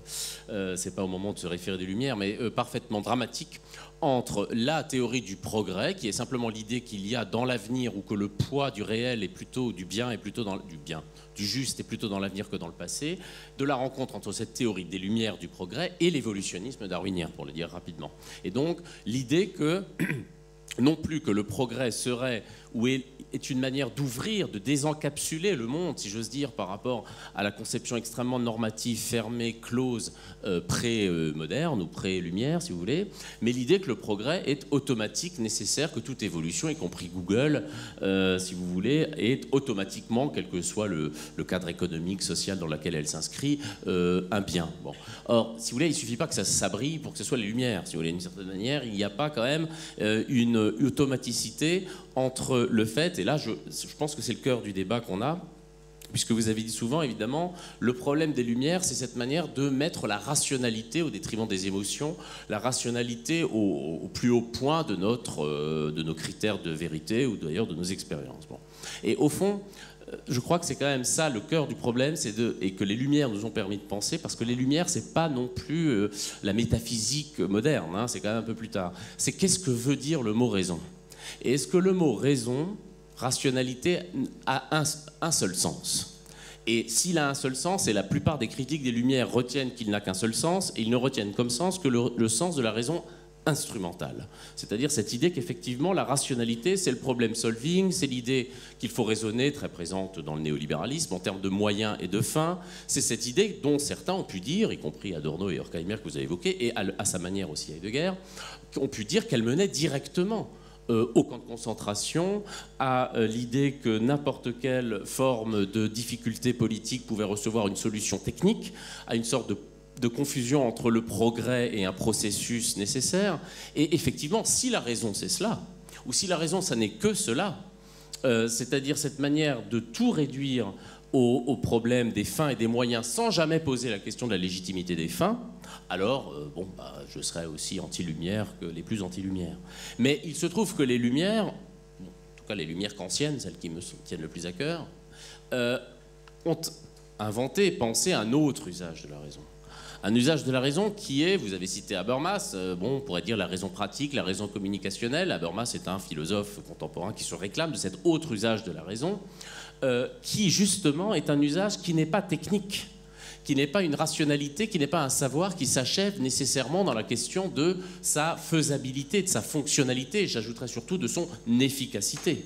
B: c'est pas au moment de se référer des Lumières, mais euh, parfaitement dramatique, entre la théorie du progrès, qui est simplement l'idée qu'il y a dans l'avenir, ou que le poids du réel est plutôt du bien, et plutôt dans du bien, du juste est plutôt dans l'avenir que dans le passé, de la rencontre entre cette théorie des Lumières du progrès et l'évolutionnisme darwinien, pour le dire rapidement. Et donc l'idée que non plus que le progrès serait ou est une manière d'ouvrir, de désencapsuler le monde, si j'ose dire, par rapport à la conception extrêmement normative, fermée, close, euh, pré-moderne ou pré-lumière, si vous voulez. Mais l'idée que le progrès est automatique, nécessaire, que toute évolution, y compris Google, euh, si vous voulez, est automatiquement, quel que soit le, cadre économique, social dans lequel elle s'inscrit, euh, un bien. Bon. Or, si vous voulez, il ne suffit pas que ça s'abrille pour que ce soit les lumières. Si vous voulez, d'une certaine manière, il n'y a pas quand même une automaticité entre le fait, et là je, pense que c'est le cœur du débat qu'on a, puisque vous avez dit souvent, évidemment, le problème des Lumières, c'est cette manière de mettre la rationalité au détriment des émotions, la rationalité au, plus haut point de, notre, euh, de nos critères de vérité ou d'ailleurs de nos expériences. Bon. Et au fond, euh, je crois que c'est quand même ça le cœur du problème, c'est de et que les Lumières nous ont permis de penser, parce que les Lumières, c'est pas non plus euh, la métaphysique moderne, hein, c'est quand même un peu plus tard. C'est qu'est-ce que veut dire le mot raison? Et est-ce que le mot raison, rationalité, a un, seul sens? Et s'il a un seul sens, et la plupart des critiques des Lumières retiennent qu'il n'a qu'un seul sens, et ils ne retiennent comme sens que le, sens de la raison instrumentale. C'est-à-dire cette idée qu'effectivement la rationalité, c'est le problème solving, c'est l'idée qu'il faut raisonner, très présente dans le néolibéralisme, en termes de moyens et de fins. C'est cette idée dont certains ont pu dire, y compris Adorno et Horkheimer que vous avez évoqué, et à, sa manière aussi Heidegger, ont pu dire qu'elle menait directement euh, au camp de concentration, à euh, l'idée que n'importe quelle forme de difficulté politique pouvait recevoir une solution technique, à une sorte de confusion entre le progrès et un processus nécessaire. Et effectivement, si la raison c'est cela, ou si la raison ça n'est que cela, euh, c'est-à-dire cette manière de tout réduire au, problème des fins et des moyens sans jamais poser la question de la légitimité des fins, alors euh, bon, bah, je serais aussi anti-lumière que les plus anti-lumière. Mais il se trouve que les lumières, en tout cas les lumières kantiennes, celles qui me tiennent le plus à cœur, euh, ont inventé, pensé un autre usage de la raison un usage de la raison qui est, vous avez cité Habermas, euh, bon, on pourrait dire la raison pratique, la raison communicationnelle. Habermas est un philosophe contemporain qui se réclame de cet autre usage de la raison, euh, qui justement est un usage qui n'est pas technique qui n'est pas une rationalité, qui n'est pas un savoir qui s'achève nécessairement dans la question de sa faisabilité, de sa fonctionnalité, j'ajouterais surtout de son efficacité.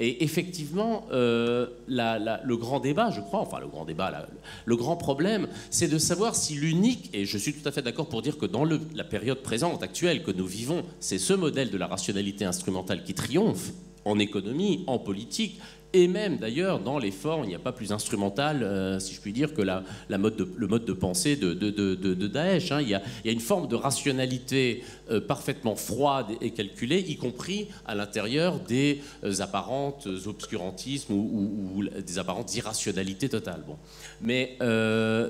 B: Et effectivement, euh, le grand débat, je crois, enfin le grand débat, le grand problème, c'est de savoir si l'unique, et je suis tout à fait d'accord pour dire que dans la période présente, actuelle, que nous vivons, c'est ce modèle de la rationalité instrumentale qui triomphe en économie, en politique, et même d'ailleurs dans les formes, il n'y a pas plus instrumental, euh, si je puis dire, que la, mode le mode de pensée de, de, Daesh. Hein. Il, y a, une forme de rationalité euh, parfaitement froide et calculée, y compris à l'intérieur des euh, apparentes obscurantismes ou, des apparentes irrationalités totales. Bon. Mais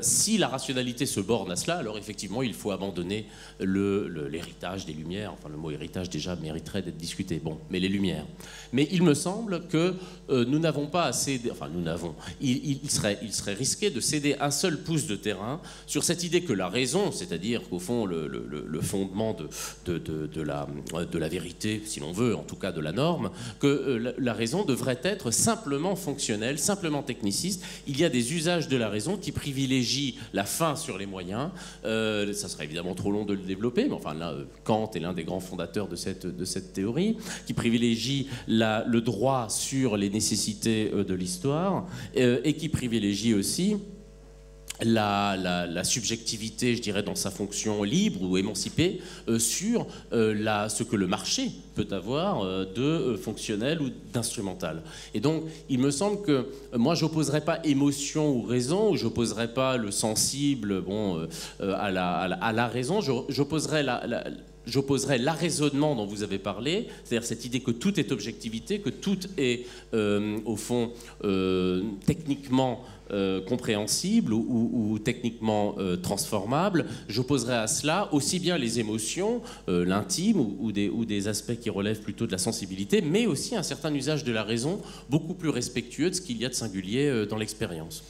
B: si la rationalité se borne à cela, alors effectivement, il faut abandonner l'héritage des Lumières. Enfin, le mot héritage déjà mériterait d'être discuté. Bon, mais les Lumières. Mais il me semble que nous n'avons pas à enfin nous n'avons, il, serait, risqué de céder un seul pouce de terrain sur cette idée que la raison, c'est-à-dire qu'au fond le, fondement de, la, vérité, si l'on veut, en tout cas de la norme, que euh, la, raison devrait être simplement fonctionnelle, simplement techniciste. Il y a des usages de la raison qui privilégient la fin sur les moyens. Euh, ça serait évidemment trop long de le développer, mais enfin euh, Kant est l'un des grands fondateurs de cette, théorie, qui privilégie le droit sur les nécessités euh, de l'histoire euh, et qui privilégie aussi la, subjectivité, je dirais, dans sa fonction libre ou émancipée, euh, sur la, ce que le marché peut avoir de fonctionnel ou d'instrumental. Et donc, il me semble que moi, j'opposerais pas émotion ou raison, ou j'opposerais pas le sensible bon, à, la, à, la, raison, j'opposerais la j'opposerai l'arraisonnement dont vous avez parlé, c'est-à-dire cette idée que tout est objectivité, que tout est, euh, au fond, euh, techniquement euh, compréhensible ou, techniquement transformable. J'opposerai à cela aussi bien les émotions, l'intime ou, des, ou des aspects qui relèvent plutôt de la sensibilité, mais aussi un certain usage de la raison beaucoup plus respectueux de ce qu'il y a de singulier dans l'expérience.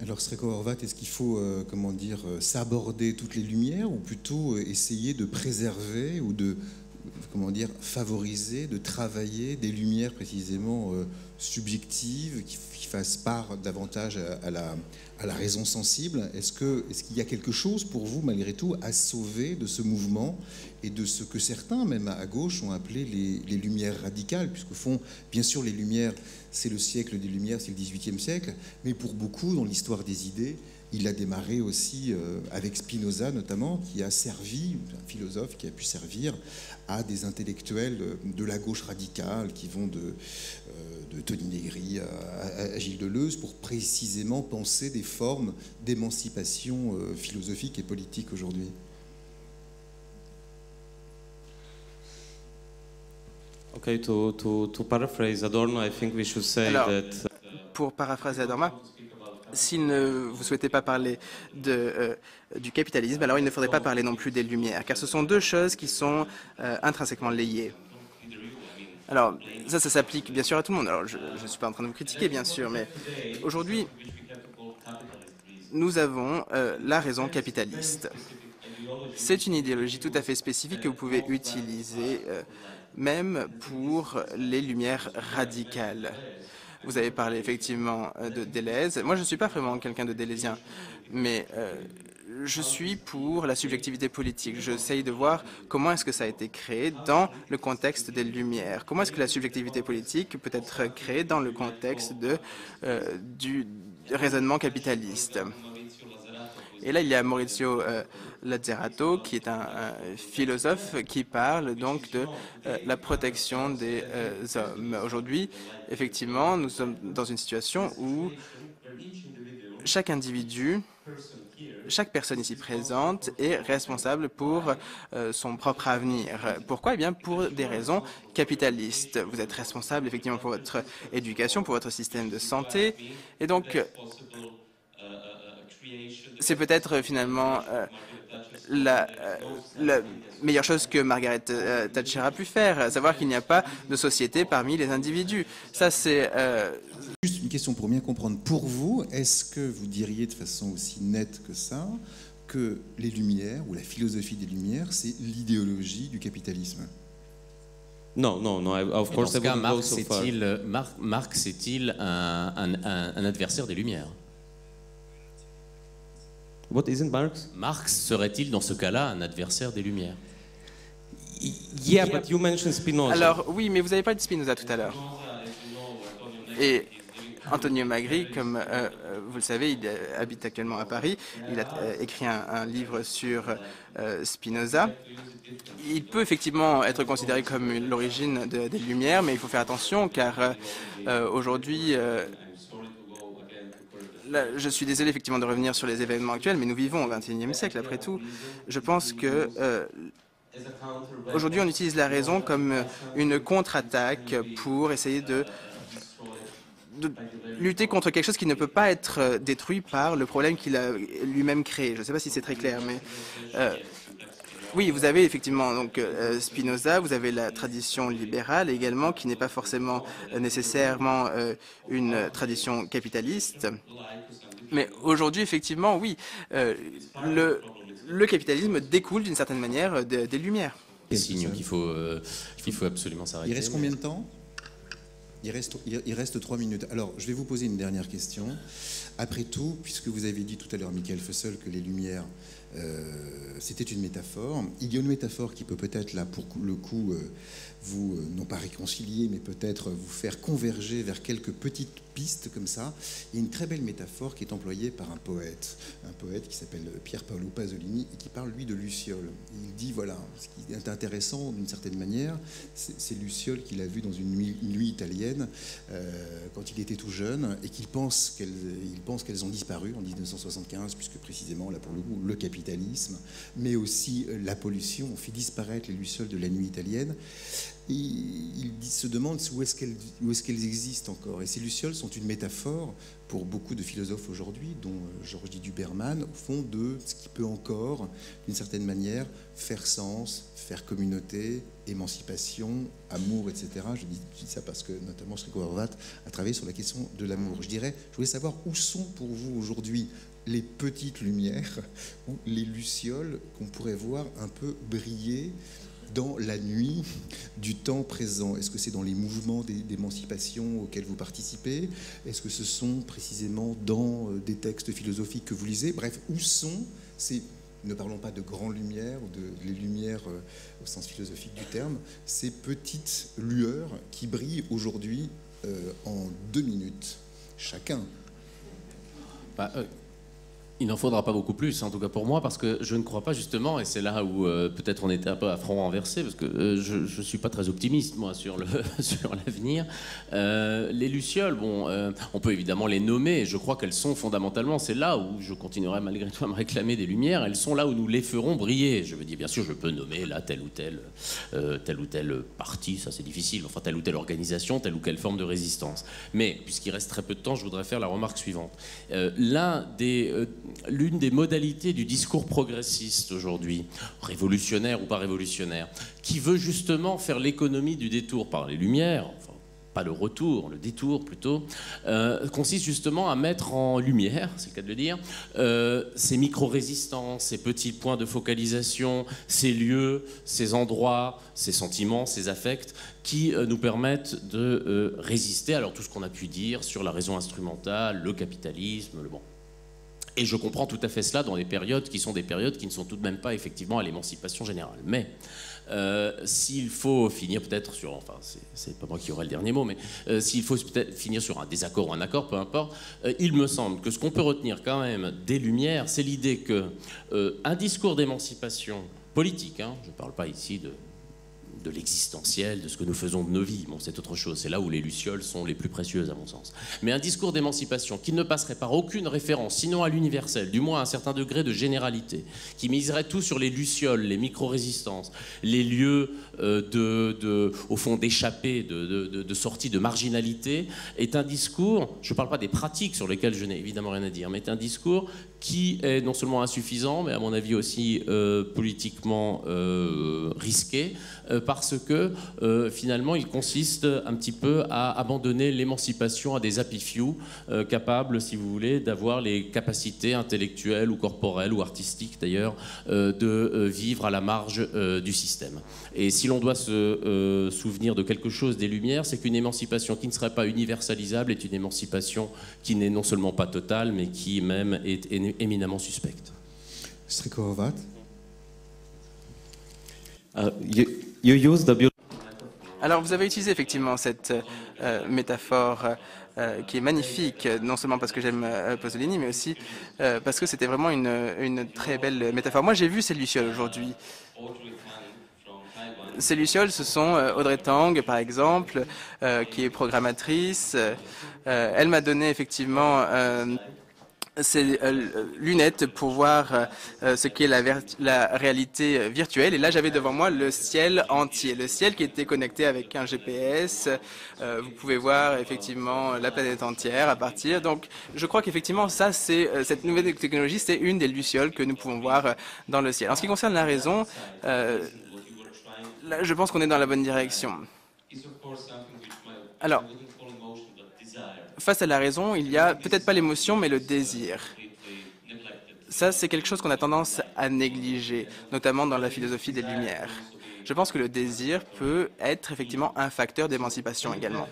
A: Alors, Sreko Horvat, est-ce qu'il faut, euh, comment dire, euh, s'aborder toutes les lumières ou plutôt euh, essayer de préserver ou de, comment dire, favoriser, de travailler des lumières précisément subjectives qui, fassent part davantage à, la, à la, raison sensible Est-ce qu'il est qu'il y a quelque chose pour vous, malgré tout, à sauver de ce mouvement et de ce que certains, même à gauche, ont appelé les, lumières radicales Puisqu'au fond, bien sûr, les lumières c'est le siècle des Lumières, c'est le XVIIIe siècle, mais pour beaucoup, dans l'histoire des idées, il a démarré aussi euh, avec Spinoza notamment, qui a servi, un philosophe qui a pu servir à des intellectuels de la gauche radicale, qui vont de, euh, de Tony Negri à, Gilles Deleuze, pour précisément penser des formes d'émancipation euh, philosophique et politique aujourd'hui.
D: Okay, to, to, to paraphrase Adorno, I think we should say
E: Alors,
D: that... Uh,
E: pour paraphraser Adorno, s'il ne vous souhaitez pas parler de, euh, du capitalisme, alors il ne faudrait pas parler non plus des Lumières, car ce sont deux choses qui sont euh, intrinsèquement liées. Alors, ça, ça s'applique bien sûr à tout le monde. Alors, je ne suis pas en train de me critiquer, bien sûr, mais aujourd'hui, nous avons euh, la raison capitaliste. C'est une idéologie tout à fait spécifique que vous pouvez utiliser même pour les lumières radicales. Vous avez parlé effectivement euh, de Deleuze. Moi, je ne suis pas vraiment quelqu'un de délésien, mais euh, je suis pour la subjectivité politique. J'essaye de voir comment est-ce que ça a été créé dans le contexte des Lumières. Comment est-ce que la subjectivité politique peut être créée dans le contexte de, du raisonnement capitaliste? Et là, il y a Maurizio euh, Lazzarato, qui est un, philosophe qui parle donc de euh, la protection des euh, hommes. Aujourd'hui, effectivement, nous sommes dans une situation où chaque individu, chaque personne ici présente est responsable pour son propre avenir. Pourquoi? Eh bien, pour des raisons capitalistes. Vous êtes responsable effectivement pour votre éducation, pour votre système de santé. Et donc, c'est peut-être euh, finalement euh, la, euh, la, meilleure chose que Margaret Thatcher a pu faire, savoir qu'il n'y a pas de société parmi les individus. Ça, c'est...
A: Juste une question pour bien comprendre. Pour vous, est-ce que vous diriez de façon aussi nette que ça que les Lumières, ou la philosophie des Lumières, c'est l'idéologie du capitalisme?
D: Non, non, non. Of course,
B: dans ce cas, Marx est-il Marx est-il un, un, un adversaire des Lumières?
D: What isn't Marx?
B: Marx serait-il dans ce cas-là un adversaire des Lumières?
D: Yeah, but you mentioned Spinoza.
E: Alors oui, mais vous avez parlé de Spinoza tout à l'heure. Et Antonio Magri, comme euh, euh, vous le savez, il habite actuellement à Paris. Il a euh, écrit un, livre sur Spinoza. Il peut effectivement être considéré comme l'origine des Lumières, mais il faut faire attention car aujourd'hui je suis désolé effectivement de revenir sur les événements actuels, mais nous vivons au XXIe siècle après tout. Je pense que euh, aujourd'hui on utilise la raison comme une contre-attaque pour essayer de, lutter contre quelque chose qui ne peut pas être détruit par le problème qu'il a lui-même créé. Je ne sais pas si c'est très clair, mais euh, oui, vous avez effectivement donc euh, Spinoza, vous avez la tradition libérale également, qui n'est pas forcément euh, nécessairement euh, une tradition capitaliste. Mais aujourd'hui, effectivement, oui, le, le, capitalisme découle d'une certaine manière des Lumières.
B: Signe qu'il faut, qu'il faut absolument s'arrêter.
A: Il reste combien de temps? Il reste, il reste trois minutes. Alors, je vais vous poser une dernière question. Après tout, puisque vous avez dit tout à l'heure, Michael Fussel, que les Lumières euh, c'était une métaphore. Il y a une métaphore qui peut peut-être, là, pour le coup, euh, vous, euh, non pas réconcilier, mais peut-être vous faire converger vers quelques petites pistes comme ça. Il y a une très belle métaphore qui est employée par un poète, un poète qui s'appelle Pierre Paolo Pasolini et qui parle, lui, de Luciole. Il dit, voilà, ce qui est intéressant d'une certaine manière, c'est Luciole qu'il a vu dans une nuit, italienne quand il était tout jeune et qu'il pense qu'elles ont disparu en 1975, puisque précisément, là, pour le coup, le capitalisme, mais aussi la pollution ont fait disparaître les lucioles de la nuit italienne il, se demande où est-ce qu'elles existent encore. Et ces lucioles sont une métaphore pour beaucoup de philosophes aujourd'hui, dont euh, Georges Duberman, au fond de ce qui peut encore, d'une certaine manière, faire sens, faire communauté, émancipation, amour, etc. Je dis, ça parce que notamment Sriko Horvat a travaillé sur la question de l'amour. Je dirais, je voulais savoir où sont pour vous aujourd'hui les petites lumières ou les lucioles qu'on pourrait voir un peu briller dans la nuit du temps présent. Est-ce que c'est dans les mouvements d'émancipation auxquels vous participez? Est-ce que ce sont précisément dans euh, des textes philosophiques que vous lisez? Bref, où sont ces, ne parlons pas de grandes lumières ou de les lumières euh, au sens philosophique du terme, ces petites lueurs qui brillent aujourd'hui euh, en deux minutes chacun?
B: Bah, il n'en faudra pas beaucoup plus, en tout cas pour moi, parce que je ne crois pas justement, et c'est là où euh, peut-être on était un peu à front renversé, parce que euh, je ne suis pas très optimiste, moi, sur l'avenir. Euh, les Lucioles, bon, on peut évidemment les nommer, et je crois qu'elles sont fondamentalement, c'est là où je continuerai malgré tout à me réclamer des lumières, elles sont là où nous les ferons briller. Je veux dire, bien sûr, je peux nommer là telle ou telle, telle ou telle partie, ça c'est difficile, enfin telle ou telle organisation, telle ou telle forme de résistance. Mais, puisqu'il reste très peu de temps, je voudrais faire la remarque suivante. L'un des l'une des modalités du discours progressiste aujourd'hui, révolutionnaire ou pas révolutionnaire, qui veut justement faire l'économie du détour par les Lumières, pas le retour, le détour plutôt, euh, consiste justement à mettre en lumière, c'est le cas de le dire, euh, ces micro-résistances, ces petits points de focalisation, ces lieux, ces endroits, ces sentiments, ces affects qui euh, nous permettent de résister. Alors tout ce qu'on a pu dire sur la raison instrumentale, le capitalisme, le bon. Et je comprends tout à fait cela dans des périodes qui sont des périodes qui ne sont tout de même pas effectivement à l'émancipation générale. Mais euh, s'il faut finir peut-être sur, enfin c'est pas moi qui aurai le dernier mot, mais euh, s'il faut peut-être finir sur un désaccord ou un accord, peu importe, euh, il me semble que ce qu'on peut retenir quand même des Lumières, c'est l'idée que un discours d'émancipation politique, hein, je ne parle pas ici de de l'existentiel, de ce que nous faisons de nos vies. Bon, c'est autre chose. C'est là où les lucioles sont les plus précieuses, à mon sens. Mais un discours d'émancipation qui ne passerait par aucune référence, sinon à l'universel, du moins à un certain degré de généralité, qui miserait tout sur les lucioles, les micro-résistances, les lieux euh, de, au fond, d'échappée, de, de, sortie, de marginalité, est un discours, je ne parle pas des pratiques sur lesquelles je n'ai évidemment rien à dire, mais est un discours qui est non seulement insuffisant, mais à mon avis aussi euh, politiquement euh, risqué, parce que finalement il consiste un petit peu à abandonner l'émancipation à des happy few, capables, si vous voulez, d'avoir les capacités intellectuelles ou corporelles ou artistiques d'ailleurs, de vivre à la marge du système. Et si l'on doit se souvenir de quelque chose des Lumières, c'est qu'une émancipation qui ne serait pas universalisable est une émancipation qui n'est non seulement pas totale, mais qui même est, est éminemment suspecte.
E: Alors vous avez utilisé effectivement cette euh, métaphore euh, qui est magnifique, non seulement parce que j'aime euh, mais aussi parce que c'était vraiment une, une, très belle métaphore. Moi j'ai vu ces lucioles aujourd'hui. Ces lucioles, ce sont Audrey Tang, par exemple, qui est programmatrice. elle m'a donné effectivement ces euh, lunettes pour voir euh, ce qu'est la, réalité virtuelle. Et là, j'avais devant moi le ciel entier, le ciel qui était connecté avec un GPS. Euh, vous pouvez voir effectivement la planète entière à partir. Donc, je crois qu'effectivement, ça, c'est cette nouvelle technologie, c'est une des lucioles que nous pouvons voir dans le ciel. En ce qui concerne la raison, je pense qu'on est dans la bonne direction. Alors, face à la raison, il y a peut-être pas l'émotion, mais le désir. Ça, c'est quelque chose qu'on a tendance à négliger, notamment dans la philosophie des Lumières. Je pense que le désir peut être effectivement un facteur d'émancipation également.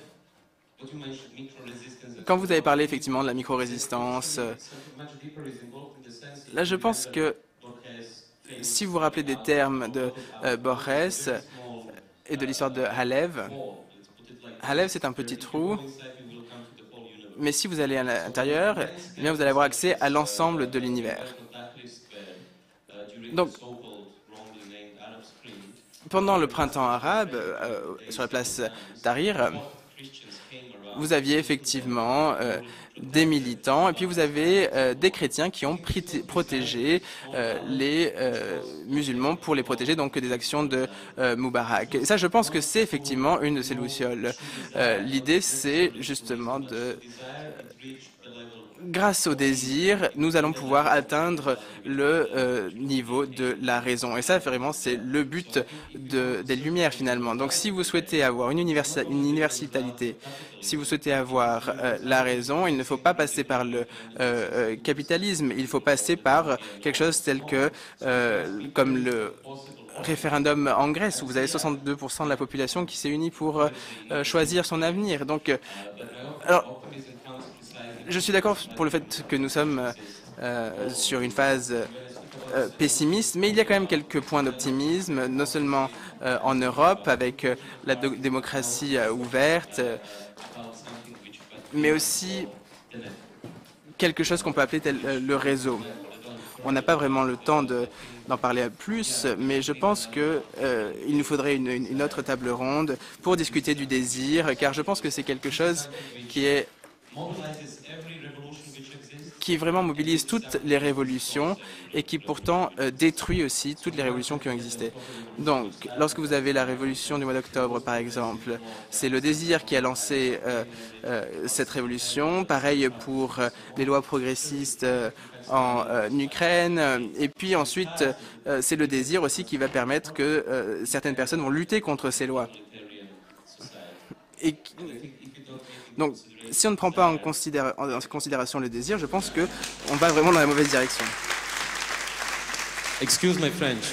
E: Quand vous avez parlé effectivement de la micro-résistance, euh, là je pense que si vous vous rappelez des termes de euh, Borges et de l'histoire de Halev, Halev c'est un petit trou mais si vous allez à l'intérieur, eh vous allez avoir accès à l'ensemble de l'univers. Donc, pendant le printemps arabe, euh, sur la place Tahrir, vous aviez effectivement euh, des militants et puis vous avez euh, des chrétiens qui ont protégé les musulmans pour les protéger donc des actions de Moubarak. Et ça, je pense que c'est effectivement une de ces lucioles. L'idée, c'est justement de grâce au désir, nous allons pouvoir atteindre le euh, niveau de la raison. Et ça, vraiment, c'est le but des Lumières, finalement. Donc, si vous souhaitez avoir une, universalité, si vous souhaitez avoir euh, la raison, il ne faut pas passer par le euh, capitalisme, il faut passer par quelque chose tel que, comme le référendum en Grèce, où vous avez 62% de la population qui s'est unie pour choisir son avenir. Donc, je suis d'accord pour le fait que nous sommes euh, sur une phase euh, pessimiste, mais il y a quand même quelques points d'optimisme, non seulement euh, en Europe avec la démocratie ouverte, mais aussi quelque chose qu'on peut appeler le réseau. On n'a pas vraiment le temps d'en parler plus, mais je pense qu'il nous faudrait une, autre table ronde pour discuter du désir, car je pense que c'est quelque chose qui est qui vraiment mobilise toutes les révolutions et qui pourtant euh, détruit aussi toutes les révolutions qui ont existé. Donc, lorsque vous avez la révolution du mois d'octobre, par exemple, c'est le désir qui a lancé euh, euh, cette révolution. Pareil pour les lois progressistes en Ukraine. Et puis ensuite, c'est le désir aussi qui va permettre que certaines personnes vont lutter contre ces lois. Et donc, si on ne prend pas en, considération le désir, je pense qu'on va vraiment dans la mauvaise direction.
D: Excuse my French.